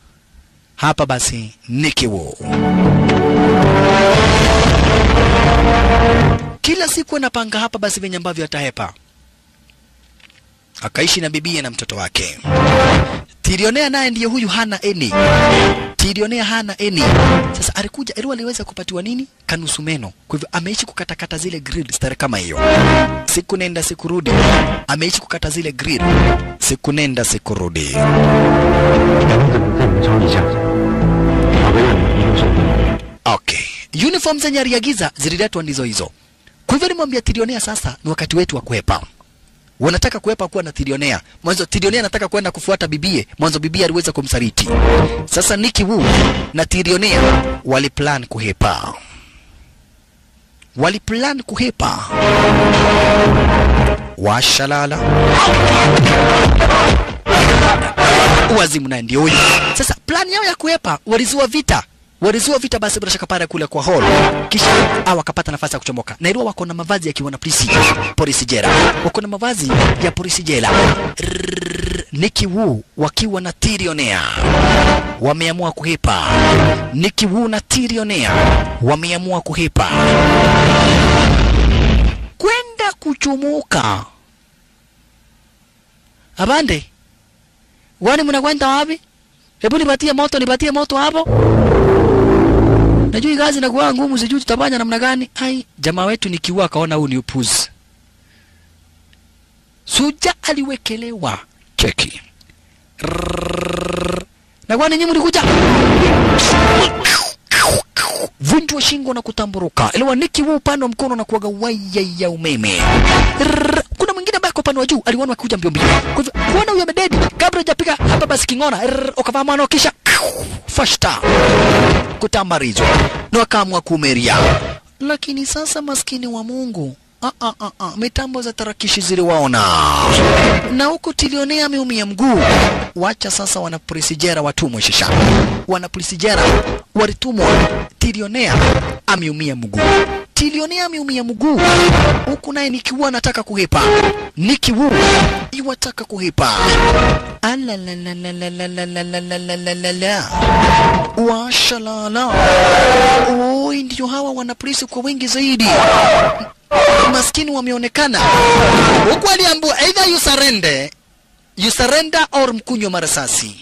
hapa basi nikiwo kila siku anapanga hapa basi venye ambavyo atahepa akaishi na bibie na mtoto wake. Tilionea naye ndiye huyu Hana Eni. Tilionea Hana Eni. Sasa alikuja Eru aliweza kupatiwa nini? Kanusu meno. Kwa hivyo ameishi kukatakata zile grill stare kama hiyo. Siku nenda siku rudi. Ameishi kukata zile grill. Siku nenda siku rudi. Okay. Uniform zenye aliagiza zililetwa ndizo hizo. Kwa hivyo nimwambia Tilionea sasa ni wakati wetu wa kuepa. Wanataka kuepa kuwa na Tirionea. Mwanzo Tirionea anataka kwenda kufuata bibie. Mwanzo bibie aliweza kumsaliti. Sasa Nicky Wu na Tirionea waliplan kuhepa. Waliplan kuhepa. Washalala. Wazimu na ndio. Sasa plan yao ya kuhepa walizua vita walizua vita basi bila shaka pale kule kwa hall, kisha hawa wakapata nafasi ya kuchomoka. Nairua wako na mavazi yakiwa na polisi polisi jela, wako na mavazi ya polisi jela. Nicky Wu wakiwa na Tirionea wameamua kuhepa. Nicky Wu na Tirionea wameamua kuhepa kwenda kuchomoka. Abande, wani mnakwenda wapi? Hebu nipatie moto, nipatie moto hapo. Najua kazi inakuwa ngumu, sijui tutafanya namna gani. Ai, jamaa wetu nikiwa akaona huu ni upuzi. Suja aliwekelewa keki. Na kwani nyinyi mlikuja? Vunjwa shingo na kutamburuka. Elewa Niki wa upande wa mkono na kuwaga waya ya umeme. Rrrr. Kwa upande wa juu aliona akikuja mbio mbio. Kwa hivyo kuona huyo Mededi kabla hajapiga hapa basi king'ona. Ukavaa mwana kisha fashta kutambarizwa na akaamua kumeria. Lakini sasa maskini wa Mungu Ah, ah, ah, ah. Mitambo za tarakishi ziliwaona na huku tilionea ameumia mguu. Wacha sasa wanapolisijera watumwe shisha. Wanapolisijera walitumwa, tilionea ameumia mguu. Tilionea ameumia mguu, huku naye nikiwa anataka kuhepa, nikiwu iwataka kuhepa. Alalalalalalalalalalalala. Washalala. Oi, ndio hawa wanapolisi kwa wengi zaidi maskini wameonekana huku aliambiwa either you surrender you surrender or mkunywa marasasi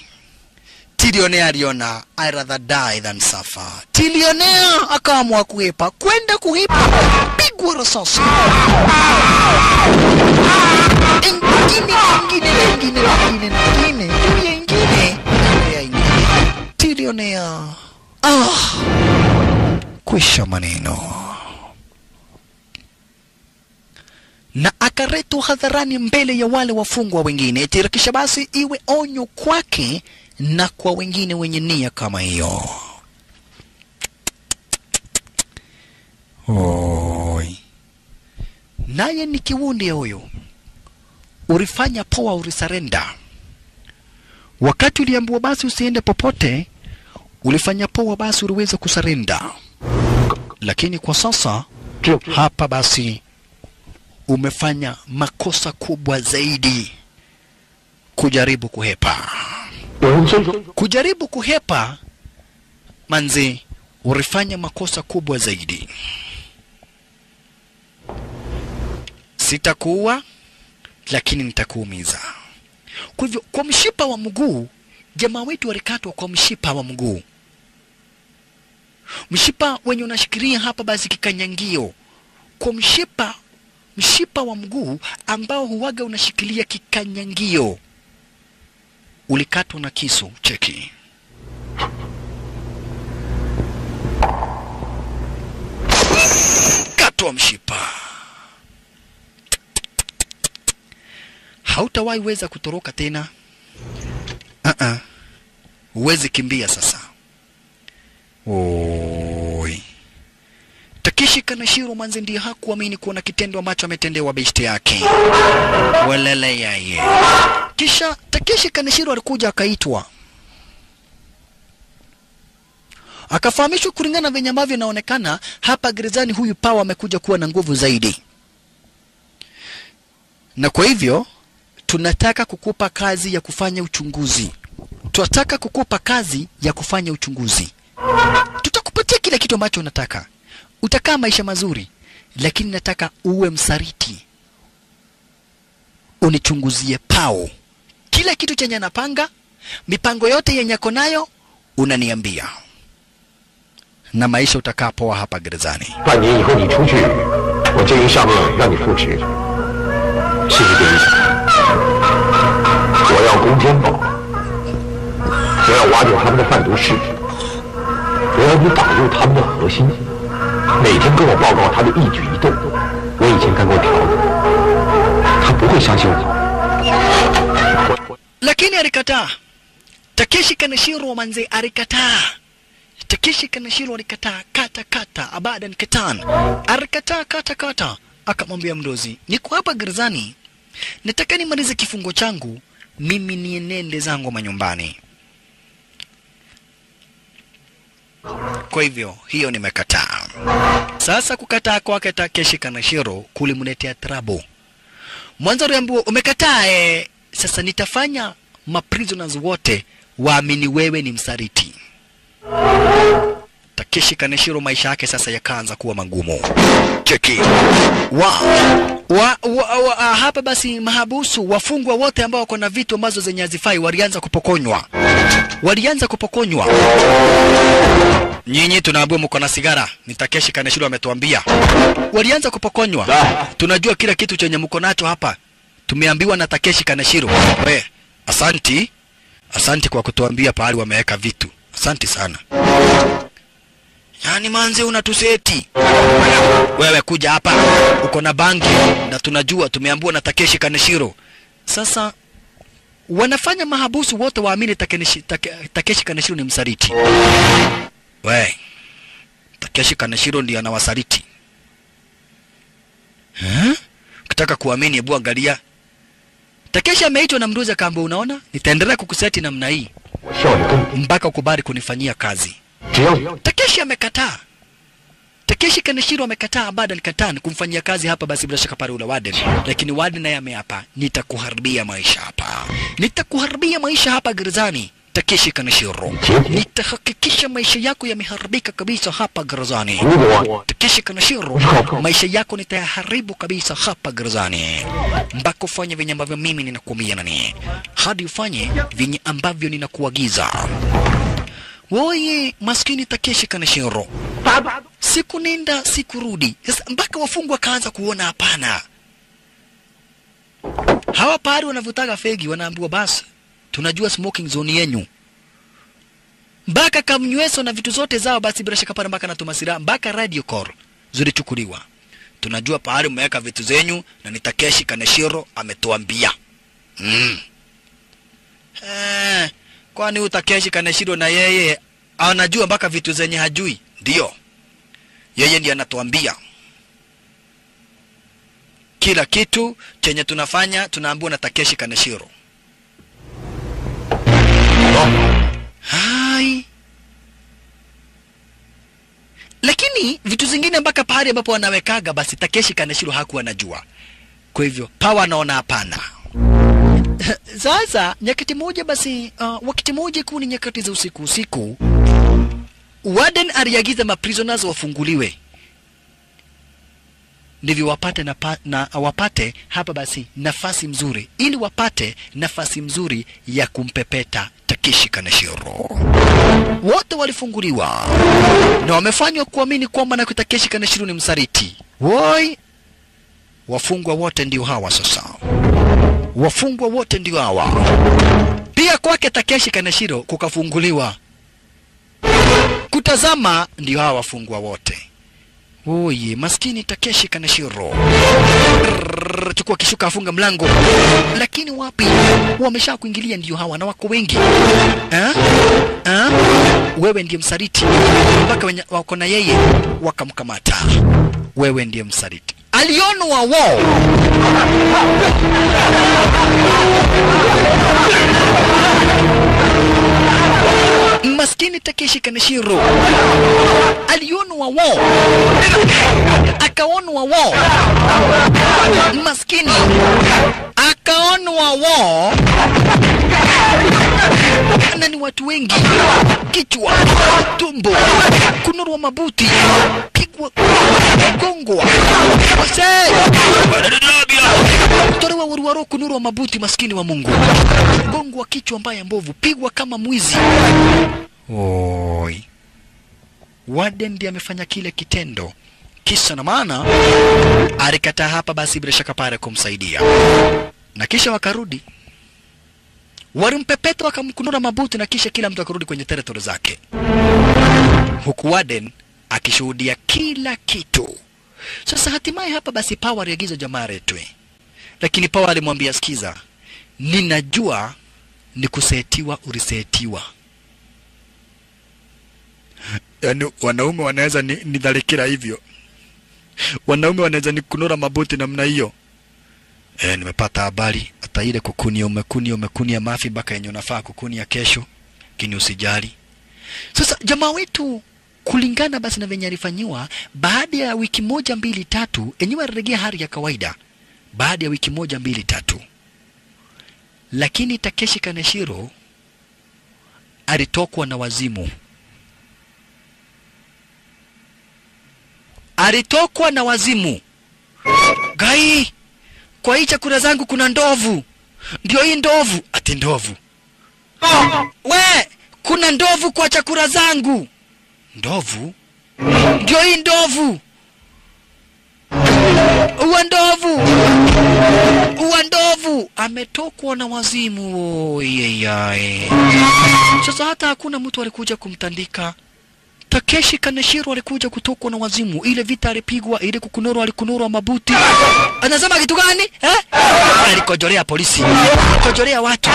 tilionea aliona I rather die than suffer. Tilionea akaamua kuhepa kwenda kuhepa. Pigwa risasi. Ingine ingine ingine ingine ingine juu ya ingine juu ya ingine. Tilionea. Ah kwisha maneno. Na akaretwa hadharani mbele ya wale wafungwa wengine, tirakisha basi iwe onyo kwake na kwa wengine wenye nia kama hiyo. Oi, naye ni kiwundi huyo, ulifanya poa, ulisarenda. Wakati uliambiwa basi usiende popote, ulifanya poa, basi uliweza kusarenda, lakini kwa sasa hapa basi umefanya makosa kubwa zaidi kujaribu kuhepa. Kujaribu kuhepa manzi, ulifanya makosa kubwa zaidi. Sitakuua, lakini nitakuumiza. Kwa hivyo, kwa mshipa wa mguu, jamaa wetu walikatwa kwa mshipa wa mguu, mshipa wenye unashikilia hapa, basi kikanyangio. Kwa mshipa mshipa wa mguu ambao huwaga unashikilia kikanyangio ulikatwa na kisu. Cheki, katwa mshipa, hautawahi weza kutoroka tena. Uh-uh. Huwezi kimbia sasa. Oi. Takeshi Kanashiro manze ndiye hakuamini kuona kitendo ambacho ametendewa beshte yake. Walele yaye. Kisha Takeshi Kaneshiro alikuja akaitwa, akafahamishwa kulingana venye ambavyo inaonekana hapa gerezani, huyu Pawa amekuja kuwa na nguvu zaidi, na kwa hivyo tunataka kukupa kazi ya kufanya uchunguzi. Tunataka kukupa kazi ya kufanya uchunguzi. Tutakupatia kila kitu ambacho unataka. Utakaa maisha mazuri, lakini nataka uwe msariti, unichunguzie Pao, kila kitu chenye anapanga, mipango yote yenye ako nayo unaniambia, na maisha utakaa poa hapa gerezani. lakini alikataa. Takeshi kanashiru manze alikataa. Takeshi kanashiru alikataa kata kata abadan katan. Alikataa kata kata, akamwambia mdozi, niko hapa gerezani, nataka nimalize kifungo changu, mimi nienende zangu manyumbani. Kwa hivyo hiyo nimekataa. Sasa kukataa kwake Takeshi kanashiro kulimletea trabu. Mwanzo aliambiwa umekataa eh, sasa nitafanya maprisoners wote waamini wewe ni msariti Takeshi Kaneshiro maisha yake sasa yakaanza kuwa magumu. Cheki. Wa, wa, wa, wa, ah, hapa basi mahabusu wafungwa wote ambao wako na vitu ambazo zenye hazifai walianza kupokonywa. Walianza kupokonywa. Nyinyi tunaambiwa mko na sigara, ni Takeshi Kaneshiro ametuambia. Walianza kupokonywa. Tunajua kila kitu chenye mko nacho hapa. Tumeambiwa na Takeshi Kaneshiro. We, asanti. Asanti kwa kutuambia pahali wameweka vitu. Asanti sana. Yaani manze unatuseti. Wewe kuja hapa. Uko na bangi na tunajua tumeambiwa na Takeshi Kaneshiro. Sasa wanafanya mahabusu wote waamini Takeshi, Take, Takeshi Kaneshiro ni msaliti. We, Takeshi Kaneshiro ndiye anawasaliti. Ukitaka kuamini hebu angalia. Takesha ameitwa na Mruzi akaamba, unaona, nitaendelea kukuseti namna hii mpaka ukubali kunifanyia kazi. Takeshi amekataa. Takeshi Kaneshiro amekataa, Abada alikataa kumfanyia kazi hapa, basi bila shaka pale ula Warden. Lakini Warden naye ameapa, nitakuharibia maisha hapa, nitakuharibia maisha hapa gerezani. Takeshi Kaneshiro, nitahakikisha maisha yako yameharibika kabisa hapa gerezani. Takeshi Kaneshiro, maisha yako nitayaharibu kabisa hapa gerezani, mpaka ufanye vyenye ambavyo mimi ninakuambia nani, hadi ufanye vyenye ambavyo ninakuagiza. Woye maskini Takeshi Kaneshiro, siku nenda siku rudi. Sasa mpaka wafungwa kaanza kuona hapana, hawa pari wanavyotaka fegi, wanaambiwa basi, tunajua smoking zone yenyu mpaka kamnyweso na vitu zote zao, basi bila shaka pale mpaka na tumasira mpaka radio call zilichukuliwa. Tunajua pahali mmeweka vitu zenyu na ni Takeshi Kaneshiro ametuambia. Mm. Eh, kwani huyu Takeshi Kaneshiro na yeye anajua mpaka vitu zenye hajui? Ndio, yeye ndiye anatuambia kila kitu chenye tunafanya, tunaambiwa na Takeshi Kaneshiro. Hai. Lakini vitu zingine mpaka pahali ambapo wanawekaga basi Takeshi Kaneshiro hakuwa anajua. Kwa hivyo Pawa anaona hapana. Sasa nyakati moja basi uh, wakati moja kuu ni nyakati za usiku usiku, Warden aliagiza maprisoners wafunguliwe ndivyo wapate na, pa, na wapate hapa basi nafasi mzuri, ili wapate nafasi mzuri ya kumpepeta Takeshi shiro. Wote walifunguliwa na wamefanywa kuamini kwamba na Kaneshiro ni msariti Woi, wafungwa wote ndio hawa sasa, wafungwa wote ndio hawa. Pia kwake Takeshi Kaneshiro kukafunguliwa, kutazama ndio hawa wafungwa wote. Oye, maskini Takeshi Kaneshiro. Chukua kishuka afunga mlango. Lakini wapi? Wamesha kuingilia ndio hawa na wako wengi. Eh? Eh? Wewe ndiye msaliti. Mpaka wako na yeye wakamkamata. Wewe ndiye msaliti. Alionwa wao. Maskini Takeshi Kaneshiro alionwa wao, akaonwa wao, maskini akaonwa wao, na ni watu wengi, kichwa, tumbo, kunurwa mabuti, pigwa, gongwa, tolewa waruwaro, kunurwa mabuti, maskini wa Mungu, gongwa kichwa mbaya mbovu, pigwa kama mwizi. Oi. Warden ndiye amefanya kile kitendo, kisa na maana alikataa hapa, basi bila shaka pale kumsaidia, na kisha wakarudi walimpepeta, wakamkunura mabuti, na kisha kila mtu akarudi kwenye territory zake, huku Warden akishuhudia kila kitu. Sasa hatimaye hapa basi Pawa aliagiza jamaa retwe, lakini Pawa alimwambia sikiza, ninajua ni kusetiwa, ulisetiwa yaani wanaume wanaweza ni, nidhalikira hivyo, wanaume wanaweza nikunura mabuti namna hiyo. E, nimepata habari hata ile kukunia, umekunia umekunia mafi mpaka yenye unafaa kukunia kesho, kini usijali. Sasa jamaa wetu kulingana basi na venye alifanyiwa baada ya wiki moja mbili tatu enyewe alirejea hali ya kawaida baada ya wiki moja mbili tatu. Lakini takeshi kaneshiro alitokwa na wazimu. Alitokwa na wazimu. Gai kwa hii chakula zangu kuna ndovu. Ndio hii ndovu. Ati ndovu. Oh, we kuna ndovu kwa chakula zangu. Ndovu? Ndio hii ndovu. Uwa ndovu. Uwa ndovu. Ametokwa na wazimu. Oyeyae sasa hata hakuna mtu alikuja kumtandika Takeshi Kaneshiro alikuja kutokwa na wazimu. Ile vita alipigwa, ile kukunurwa, alikunurwa mabuti. Anasema kitu gani eh? Alikojorea polisi, alikojorea watu.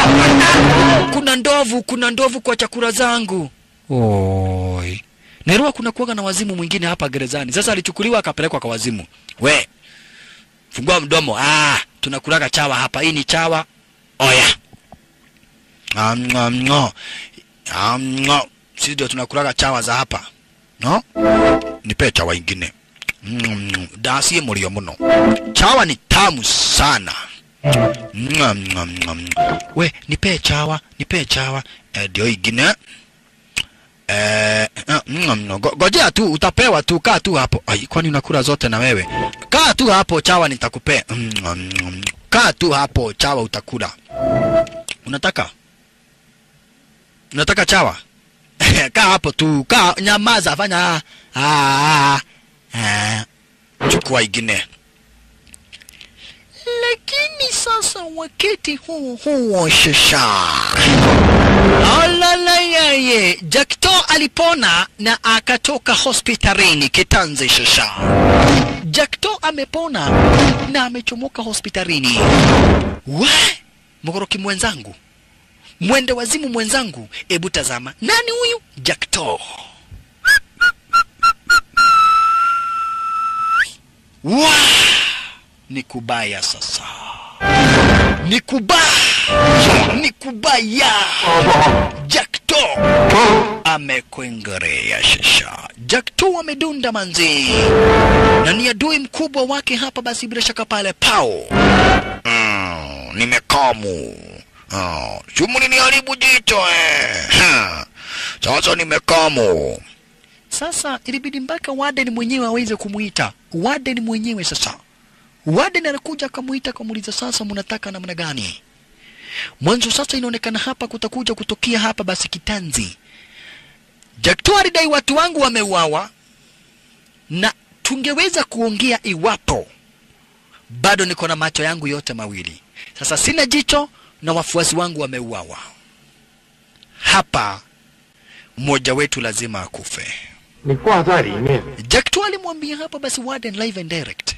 Kuna ndovu, kuna ndovu kwa chakula zangu. Oi. Nairobi kuna kuwaga na wazimu mwingine hapa gerezani. Sasa alichukuliwa akapelekwa kwa wazimu. We, fungua mdomo. Ah, tunakulaga chawa hapa. Hii ni chawa. Oya. Amngo. Amngo. Sisi ndio tunakulaga chawa za hapa. No? Nipe chawa ingine. Mm, dasie mulio muno. Chawa ni tamu sana. Mm, mm, mm. We, nipe chawa, nipe chawa. Eh, dio ingine. Eh, mm, go- gojea tu utapewa tu, kaa tu hapo. Ai, kwani unakula zote na wewe? Kaa tu hapo, chawa nitakupea. Mm, mm. Kaa tu hapo, chawa utakula. Unataka? Unataka chawa? kaa hapo tu, kaa nyamaza, fanya ah, ah. Chukua ingine. Lakini sasa wakati huo huo shasha alalayaye Jakto alipona na akatoka hospitalini kitanzi shasha. Jakto amepona na amechomoka hospitalini. We, mkoroki mwenzangu, mwende wazimu mwenzangu, ebu tazama, nani huyu? Jakto. Wa, ni kubaya sasa, ni kubaya, ni kubaya. Jakto amekwengerea shasha. Jakto amedunda manzi, na ni adui mkubwa wake hapa. Basi bila shaka pale pao mm, nimekamu oh, shumuni niharibu jicho eh. Ha. Sasa nimekamu sasa ilibidi mpaka Warden mwenyewe aweze kumuita. Warden mwenyewe sasa, Warden alikuja akamuita akamuuliza, sasa mnataka namna gani? Mwanzo sasa inaonekana hapa kutakuja kutokea hapa basi kitanzi. Daktari dai watu wangu wameuawa na tungeweza kuongea iwapo bado niko na macho yangu yote mawili. Sasa sina jicho na wafuasi wangu wameuawa hapa, mmoja wetu lazima akufe. Nilikuwa hatari Jack tu alimwambia hapa, basi warden live and direct,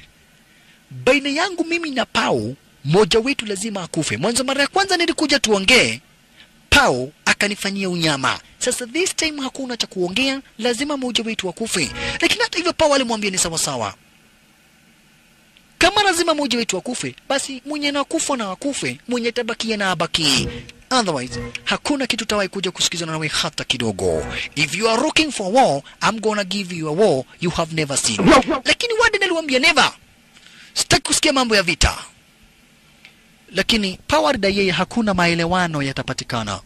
baina yangu mimi na Pau, mmoja wetu lazima akufe. Mwanzo mara ya kwanza nilikuja tuongee, Pau akanifanyia unyama. Sasa this time hakuna cha kuongea, lazima mmoja wetu akufe. Lakini hata hivyo Pau alimwambia ni sawasawa, kama lazima mmoja wetu akufe, basi mwenye na kufa na akufe, mwenye tabakia na abaki. Otherwise, hakuna kitu tawahi kuja kusikizana nawe hata kidogo. If you are looking for war, I'm gonna give you a war you have never seen. Lakini Warden aliwaambia never. Sitaki kusikia mambo ya vita. Lakini alidai yeye hakuna maelewano yatapatikana.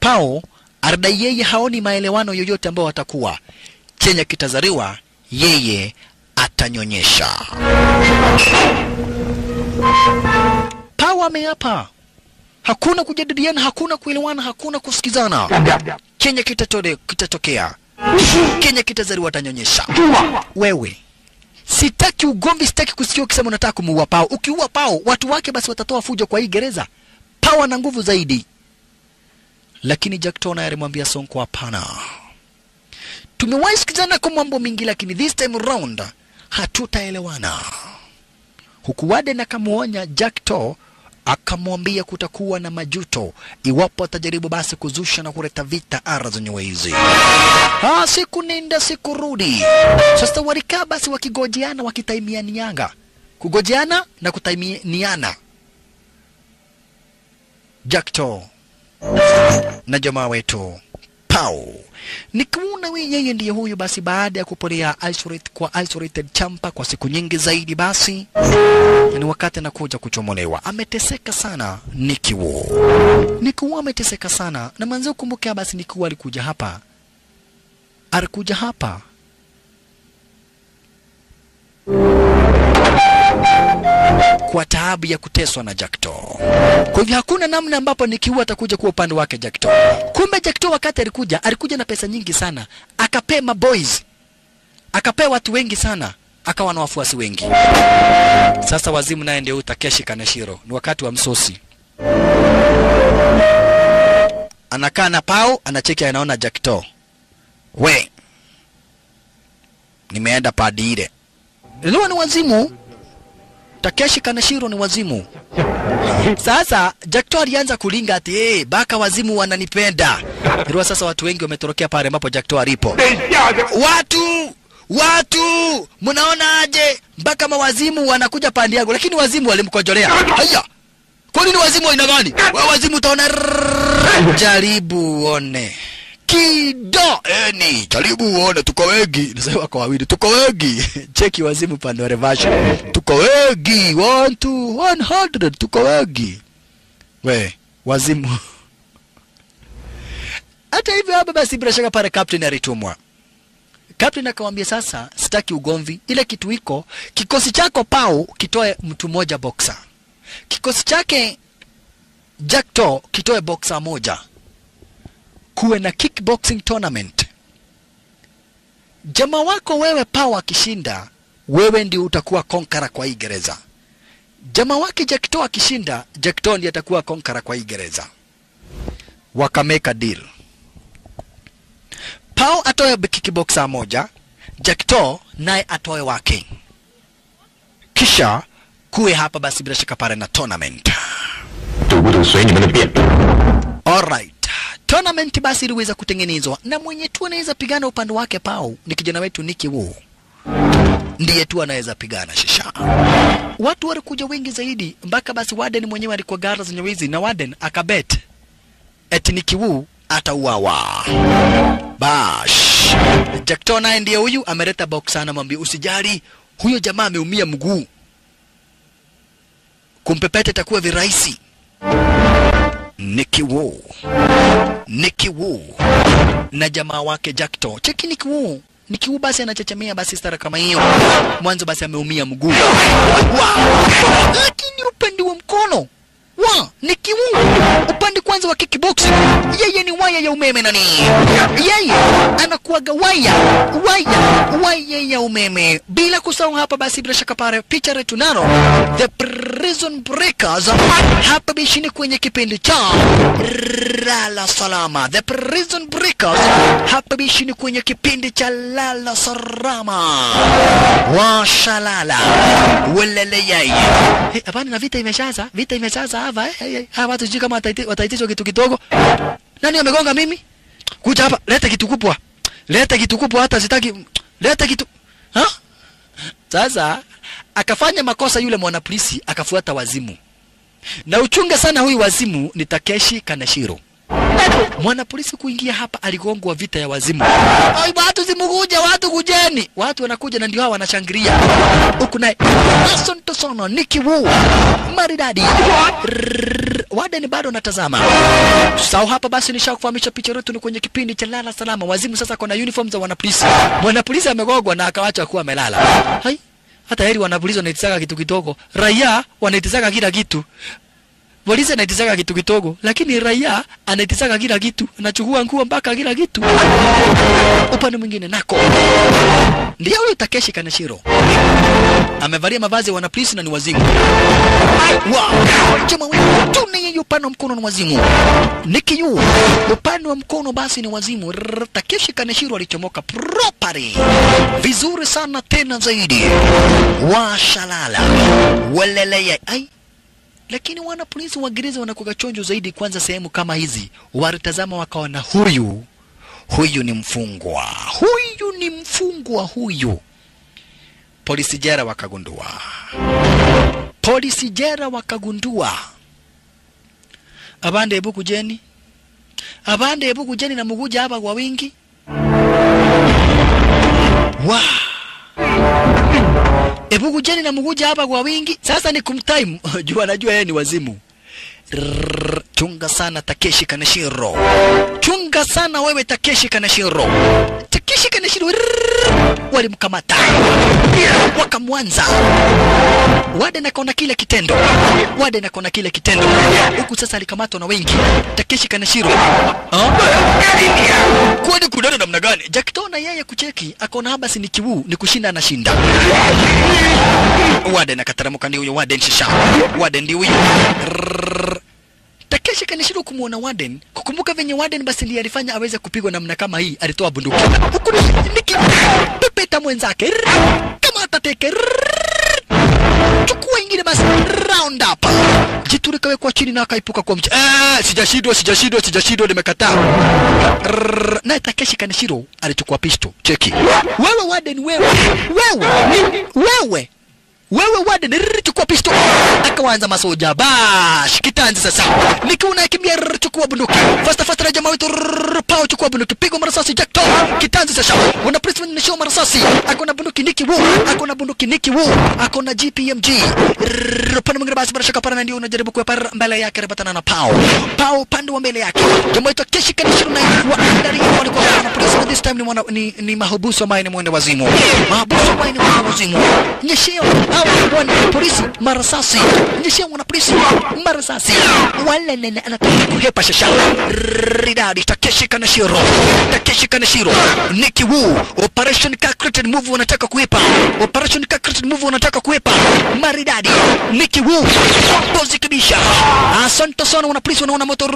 Pao alidai yeye haoni maelewano yoyote ambayo watakuwa. Chenye kitazariwa yeye atanyonyesha. Pawa ameapa, hakuna kujadiliana, hakuna kuelewana, hakuna kusikizana. Kenya kitatokea, Kenya kitazaliwa atanyonyesha. Wewe sitaki ugomvi, sitaki kusikia ukisema unataka kumuua Pao. Ukiua Pao watu wake basi watatoa fujo kwa hii gereza. Pao ana nguvu zaidi, lakini Jack Tona alimwambia Sonko hapana. Tumewahi sikizana kwa mambo mingi, lakini this time round hatutaelewana. Huku Warden akamwonya Jack To akamwambia kutakuwa na majuto iwapo atajaribu basi kuzusha na kuleta vita ara zenyewe hizi. Ah, siku nenda siku rudi. Sasa walikaa basi wakigojeana wakitaimianianga, kugojeana na kutaimianiana. Jack To na jamaa wetu Pao. Nikimuona we yeye ndiye huyu basi, baada ya kupolea isolated kwa isolated champa kwa siku nyingi zaidi, basi. Ni wakati anakuja kuchomolewa. Ameteseka sana Nicky Wo, Wo ameteseka sana, na manzi kumbukia, basi Nicky Wu alikuja hapa, alikuja hapa kwa taabu ya kuteswa na Jackto. Kwa hivyo hakuna namna ambapo nikiua atakuja kuwa upande wake Jackto. Kumbe Jackto wakati alikuja, alikuja na pesa nyingi sana, akapea maboys, akapea watu wengi sana, akawa na wafuasi wengi. Sasa wazimu naye ndio Takeshi Kaneshiro, ni wakati wa msosi. Anakaa na pao, anacheki, anaona Jackto, we nimeenda padi ile. Leo ni wazimu. Takeshi Kaneshiro ni wazimu. Sasa Jackto alianza kulinga ati hey, baka wazimu wananipenda. Hiruwa sasa watu wengi wametorokea pale ambapo Jackto alipo. Watu watu mnaona aje mpaka mawazimu wanakuja pande yangu, lakini wazimu walimkojolea. Haya, kwa nini wazimu wa aina gani? Wazimu utaona, jaribu uone kido eni, jaribu uone, tuko wengi. Nasema kwa wawili, tuko wengi. Cheki wazimu pande wa reversion, tuko wengi, one one hundred, tuko wengi. We wazimu hata hivyo hapa basi, bila shaka pale captain alitumwa. Captain akamwambia sasa, sitaki ugomvi, ile kitu iko kikosi chako pau kitoe mtu mmoja boxer, kikosi chake Jackto kitoe boxer moja, kuwe na kickboxing tournament. Jamaa wako wewe Pawa akishinda, wewe ndio utakuwa konkara kwa hii gereza. Jamaa wake Jackto akishinda, Jackto ndiye atakuwa konkara kwa hii gereza. Wakameka deal. Pao atoe kickboxer moja, Jackto naye atoe wake, kisha kuwe hapa basi bila shaka pale na tournament. 赌不 Tournament basi iliweza kutengenezwa na mwenye tu anaweza pigana upande wake Pao ni kijana wetu Nicky Wu, ndiye tu anaweza pigana shisha. Watu walikuja wengi zaidi mpaka basi Warden mwenyewe alikuwa gara zenye wizi na Warden akabet eti Nicky Wu atauawa. Bash. Jackto naye ndiye huyu ameleta box anamwambia usijali, huyo jamaa ameumia mguu, kumpepeta itakuwa virahisi. Nicky Wu, Nicky Wu na jamaa wake Jackto. Cheki Nicky Wu, Nicky Wu basi anachechemea basi stara kama hiyo, mwanzo basi ameumia mguu. Lakini upande wa mkono wa ni kiungo. Upande kwanza wa kickboxing, yeye ni waya ya umeme nani, yeye anakuaga waya waya waya ya umeme. Bila kusahau hapa basi, bila shaka pale picha letu nalo the prison breakers hapa bishini kwenye kipindi cha lala salama, the prison breakers hapa bishini kwenye kipindi cha lala salama, washalala weleleyai. Hey, hapana, na vita imeshaanza, vita imeshaanza hapa eh, hey, hey, Hawa watu sijui kama wataiti- wataitishwa kitu kidogo. Nani amegonga mimi? Kuja hapa, leta kitu kubwa, leta kitu kubwa, hata sitaki, leta kitu ha? Sasa akafanya makosa yule mwanapolisi, akafuata wazimu, na uchunge sana huyu wazimu ni Takeshi Kaneshiro. Mwanapolisi kuingia hapa aligongwa vita ya wazimu. Oi, watu zimuguja, watu kujeni. Watu wanakuja na ndio hao wanashangilia. Huku naye asante sana Nicky Wu. Maridadi. Rrrr, ni bado natazama. Tusahau hapa basi nishakufahamisha picha yetu ni kwenye kipindi cha lala salama. Wazimu sasa kuna uniform za wanapolisi. Mwanapolisi amegogwa na akawacha kuwa amelala. Hai. Hata heri wanapolisi wanaitisaka kitu kidogo. Raia wanaitisaka kila kitu. Polisi anaitisaka kitu kidogo, lakini raia anaitisaka kila kitu, anachukua nguo mpaka kila kitu. Upande mwingine nako ndiye huyo Takeshi Kaneshiro amevalia mavazi ya wanapolisi na ni wazimu. Chama wewe tuna yeye upande wa mkono ni wazimu. nikiyu Yu upande wa mkono basi ni wazimu. Takeshi Kaneshiro alichomoka properly vizuri sana tena zaidi. Washalala waleleye ai lakini wana polisi wa gereza wanakuwa chonjo zaidi. Kwanza sehemu kama hizi. Walitazama wakaona, huyu. Huyu ni mfungwa, huyu ni mfungwa huyu. Polisi jera wakagundua, polisi jera wakagundua, abande ebu kujeni. Abande ebu kujeni na muguja hapa kwa wingi. Wa hebu kujeni na mkuja hapa kwa wingi. Sasa ni kumtime jua najua yeye ni wazimu. Rrr, chunga sana Takeshi Kaneshiro, chunga sana wewe Takeshi Kaneshiro. Kaneshiro rrrr, walimkamata wakamwanza. Wade nakona kile kitendo, Wade nakona kile kitendo, huku sasa alikamatwa na wengi. Takeshi Kaneshiro Ah? kwani kunana namna gani? Jakito na yeye kucheki akaona haba si ni kiwu ni kushinda anashinda. Wade nakataramuka ni huyo Wade nshisha, Wade ndi huyo. Takeshi kanishindwa kumwona Warden, kukumbuka venye Warden basi alifanya aweze kupigwa namna kama hii, alitoa bunduki. Huku ni- niki pepeta mwenzake. Kama atateke. Chukua ingine basi round up. Jitu likawekwa chini na akaipuka kwa mcha ah, sijashindwa sijashindwa sijashindwa nimekataa. Naye Takeshi Kaneshiro alichukua pisto cheki. Wewe Warden wewe wewe wewe wewe wade nirichukua chukua pisto. Akawanza masoja. Bash kitanzi sasa. Nikiuna rrr, chukua bunduki. Fasta fasta na jamaa wetu pao chukua bunduki. Pigo marasasi jackto kitanzi sasa. Wana policeman ni show marasasi akona bunduki niki wu akona bunduki niki wu akona GPMG Rrr, mwingine basi bila shaka ndio unajaribu mbele yake na pao. Pao wa mbele yake. Jamaa keshi na walikuwa na this time ni mwana ni, ni ni wazimu. Ni wazimu au wana polisi marasasi nyesheo wana polisi marasasi wala nene anataka kuhepa shasha. Ridadi Takeshi Kanashiro Takeshi Kanashiro niki Wu Operation Calculated Move wanataka kuhepa. Operation Calculated Move wanataka kuhepa. Maridadi niki Wu pozi kibisha. Asante sana wana polisi wanaona moto.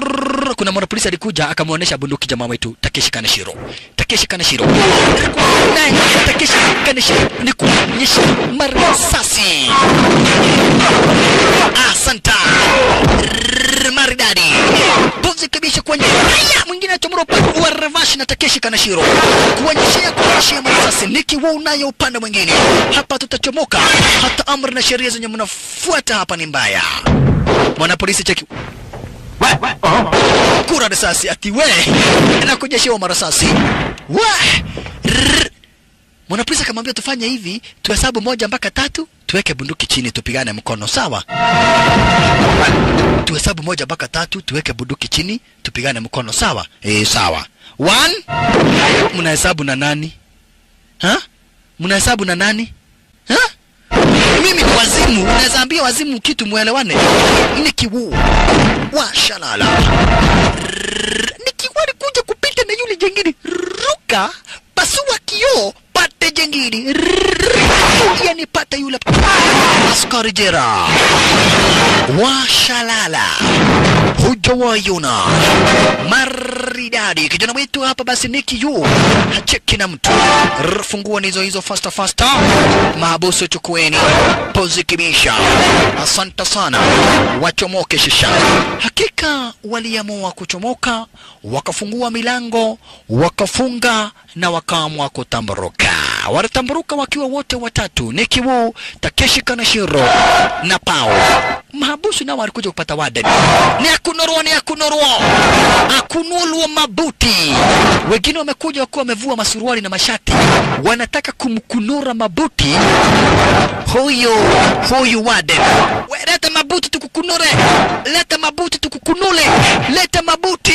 Kuna mwana polisi alikuja akamwonyesha bunduki jamaa wetu. Takeshi Kanashiro Takeshi Kanashiro Takeshi Kanashiro ni kuonyesha marasasi asanta Rrrr, maridadi. Pumzi kabisa kwenye haya. Mwingine achomora upande wa revashi na Takeshi Kanashiro. Kuonyeshea kuonyeshea marasasi Niki Wu nayo upande mwingine. Hapa tutachomoka. Hata amri na sheria zenye mnafuata hapa ni mbaya. Mwana polisi cheki kura risasi ati we! Nakujeshewa marasasi we. Mwanapolisi akamwambia tufanye hivi, tuhesabu moja mpaka tatu, tuweke bunduki chini, tupigane mkono, sawa? Tuhesabu moja mpaka tatu, tuweke bunduki chini, tupigane mkono, sawa? Eh, sawa. One, mnahesabu na nani? Ha? Mnahesabu na nani? Ha? Mimi ni wazimu, unaweza ambia wazimu kitu mwelewane. Nikiwu washalala nikiwa nikuja kupita na yule jengine ruka pasua kioo pate jengine ya nipata pata yule. Askari jera. Washalala. Hujawaiona maridadi. Kijana wetu hapa basi niki yu hacheki na mtu. Fungua nizo hizo fasta fasta mahabusu chukueni. Pozikibisha asante sana. Wachomoke shisha. Hakika waliamua kuchomoka wakafungua milango wakafunga na wakaamua kutamburuka walitamburuka wakiwa wote watatu nikiwu takeshi kanashiro na pao mahabusu nao walikuja kupata wadani, ni akunorwa ni akunorwa. Akunulwa mabuti. Wengine wamekuja wakiwa wamevua masuruali na mashati. Wanataka kumkunura mabuti. Huyu huyu waden. We, leta mabuti tukukunure. Leta mabuti tukukunule. Leta mabuti.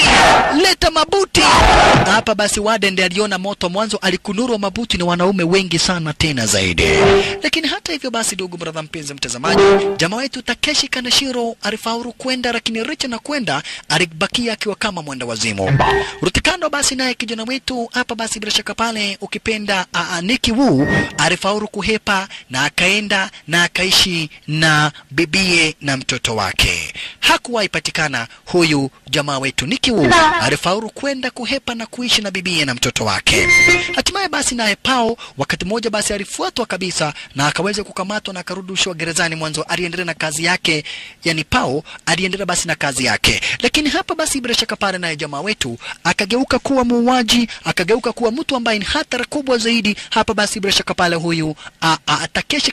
Leta mabuti. Hapa basi waden ndiye aliona moto mwanzo. Alikunurwa mabuti na wanaume wengi sana tena zaidi. Lakini hata hivyo basi ndugu brother mpenzi mtazamaji jamaa wetu takeshi kanashiro alifaulu kwenda lakini richa na kwenda alibakia akiwa kama mwenda wazimu. Rutikando basi naye kijana wetu hapa basi bila shaka pale ukipenda Nicky Wu alifaulu kuhepa na akaenda na akaishi na bibie na mtoto wake. Hakuwahi patikana huyu jamaa wetu Niki Wu. Alifaulu kwenda kuhepa na kuishi na bibie na mtoto wake. Hatimaye basi naye Pao wakati mmoja basi alifuatwa kabisa na akaweza kukamatwa na akarudishwa gerezani mwanzo aliendelea na kazi yake yani Pao aliendelea basi na kazi yake, lakini hapa basi bila shaka pale naye jamaa wetu akageuka kuwa muuaji, akageuka kuwa mtu ambaye ni hatari kubwa zaidi. Hapa basi bila shaka pale huyu a, a, Takeshi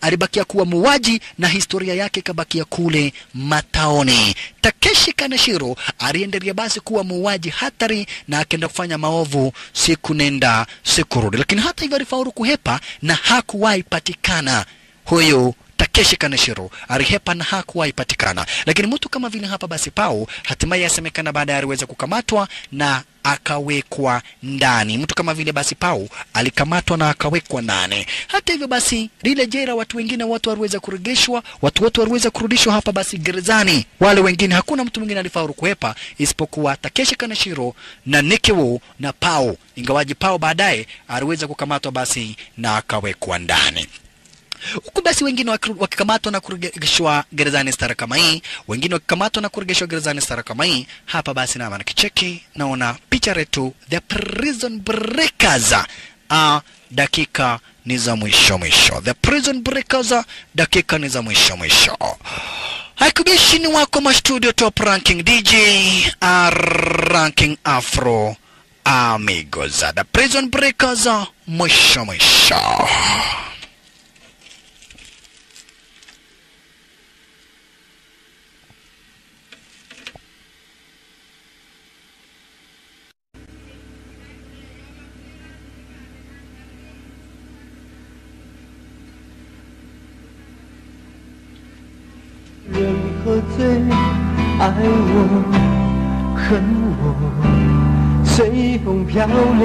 alibakia kuwa muuaji na historia yake ikabakia kule mataoni. Takeshi Kaneshiro aliendelea basi kuwa muuaji hatari na akaenda kufanya maovu siku nenda siku rudi, lakini hata hivyo alifaulu kuhepa na hakuwahi patikana huyu Takeshi Kaneshiro arihepa na hakuwahi patikana, lakini mtu kama vile hapa basi Pao hatimaye yasemekana baadaye aliweza kukamatwa na akawekwa ndani. Mtu kama vile basi Pau alikamatwa na akawekwa ndani. Hata hivyo basi, lile jera, watu wengine watu waliweza kurejeshwa, watu wote waliweza kurudishwa hapa basi gerezani. Wale wengine, hakuna mtu mwingine alifaulu kuhepa isipokuwa Takeshi Kaneshiro na Nikiwo na Pau, ingawaji Pau baadaye aliweza kukamatwa basi na akawekwa ndani huku basi wengine waki- wakikamatwa na kurejeshwa gerezani stara kama hii, wengine wakikamatwa na kurejeshwa gerezani stara kama hii. Hapa basi nama nakicheki, naona picha letu The Prison Breakers. Uh, dakika ni za mwisho mwisho, The Prison Breakers, dakika ni za mwisho mwisho. Haikubishi ni wako ma studio top ranking DJ uh, ranking Afro Amigos, The Prison Breakers, mwisho mwisho. 人喝醉，爱我，恨我，随风漂流。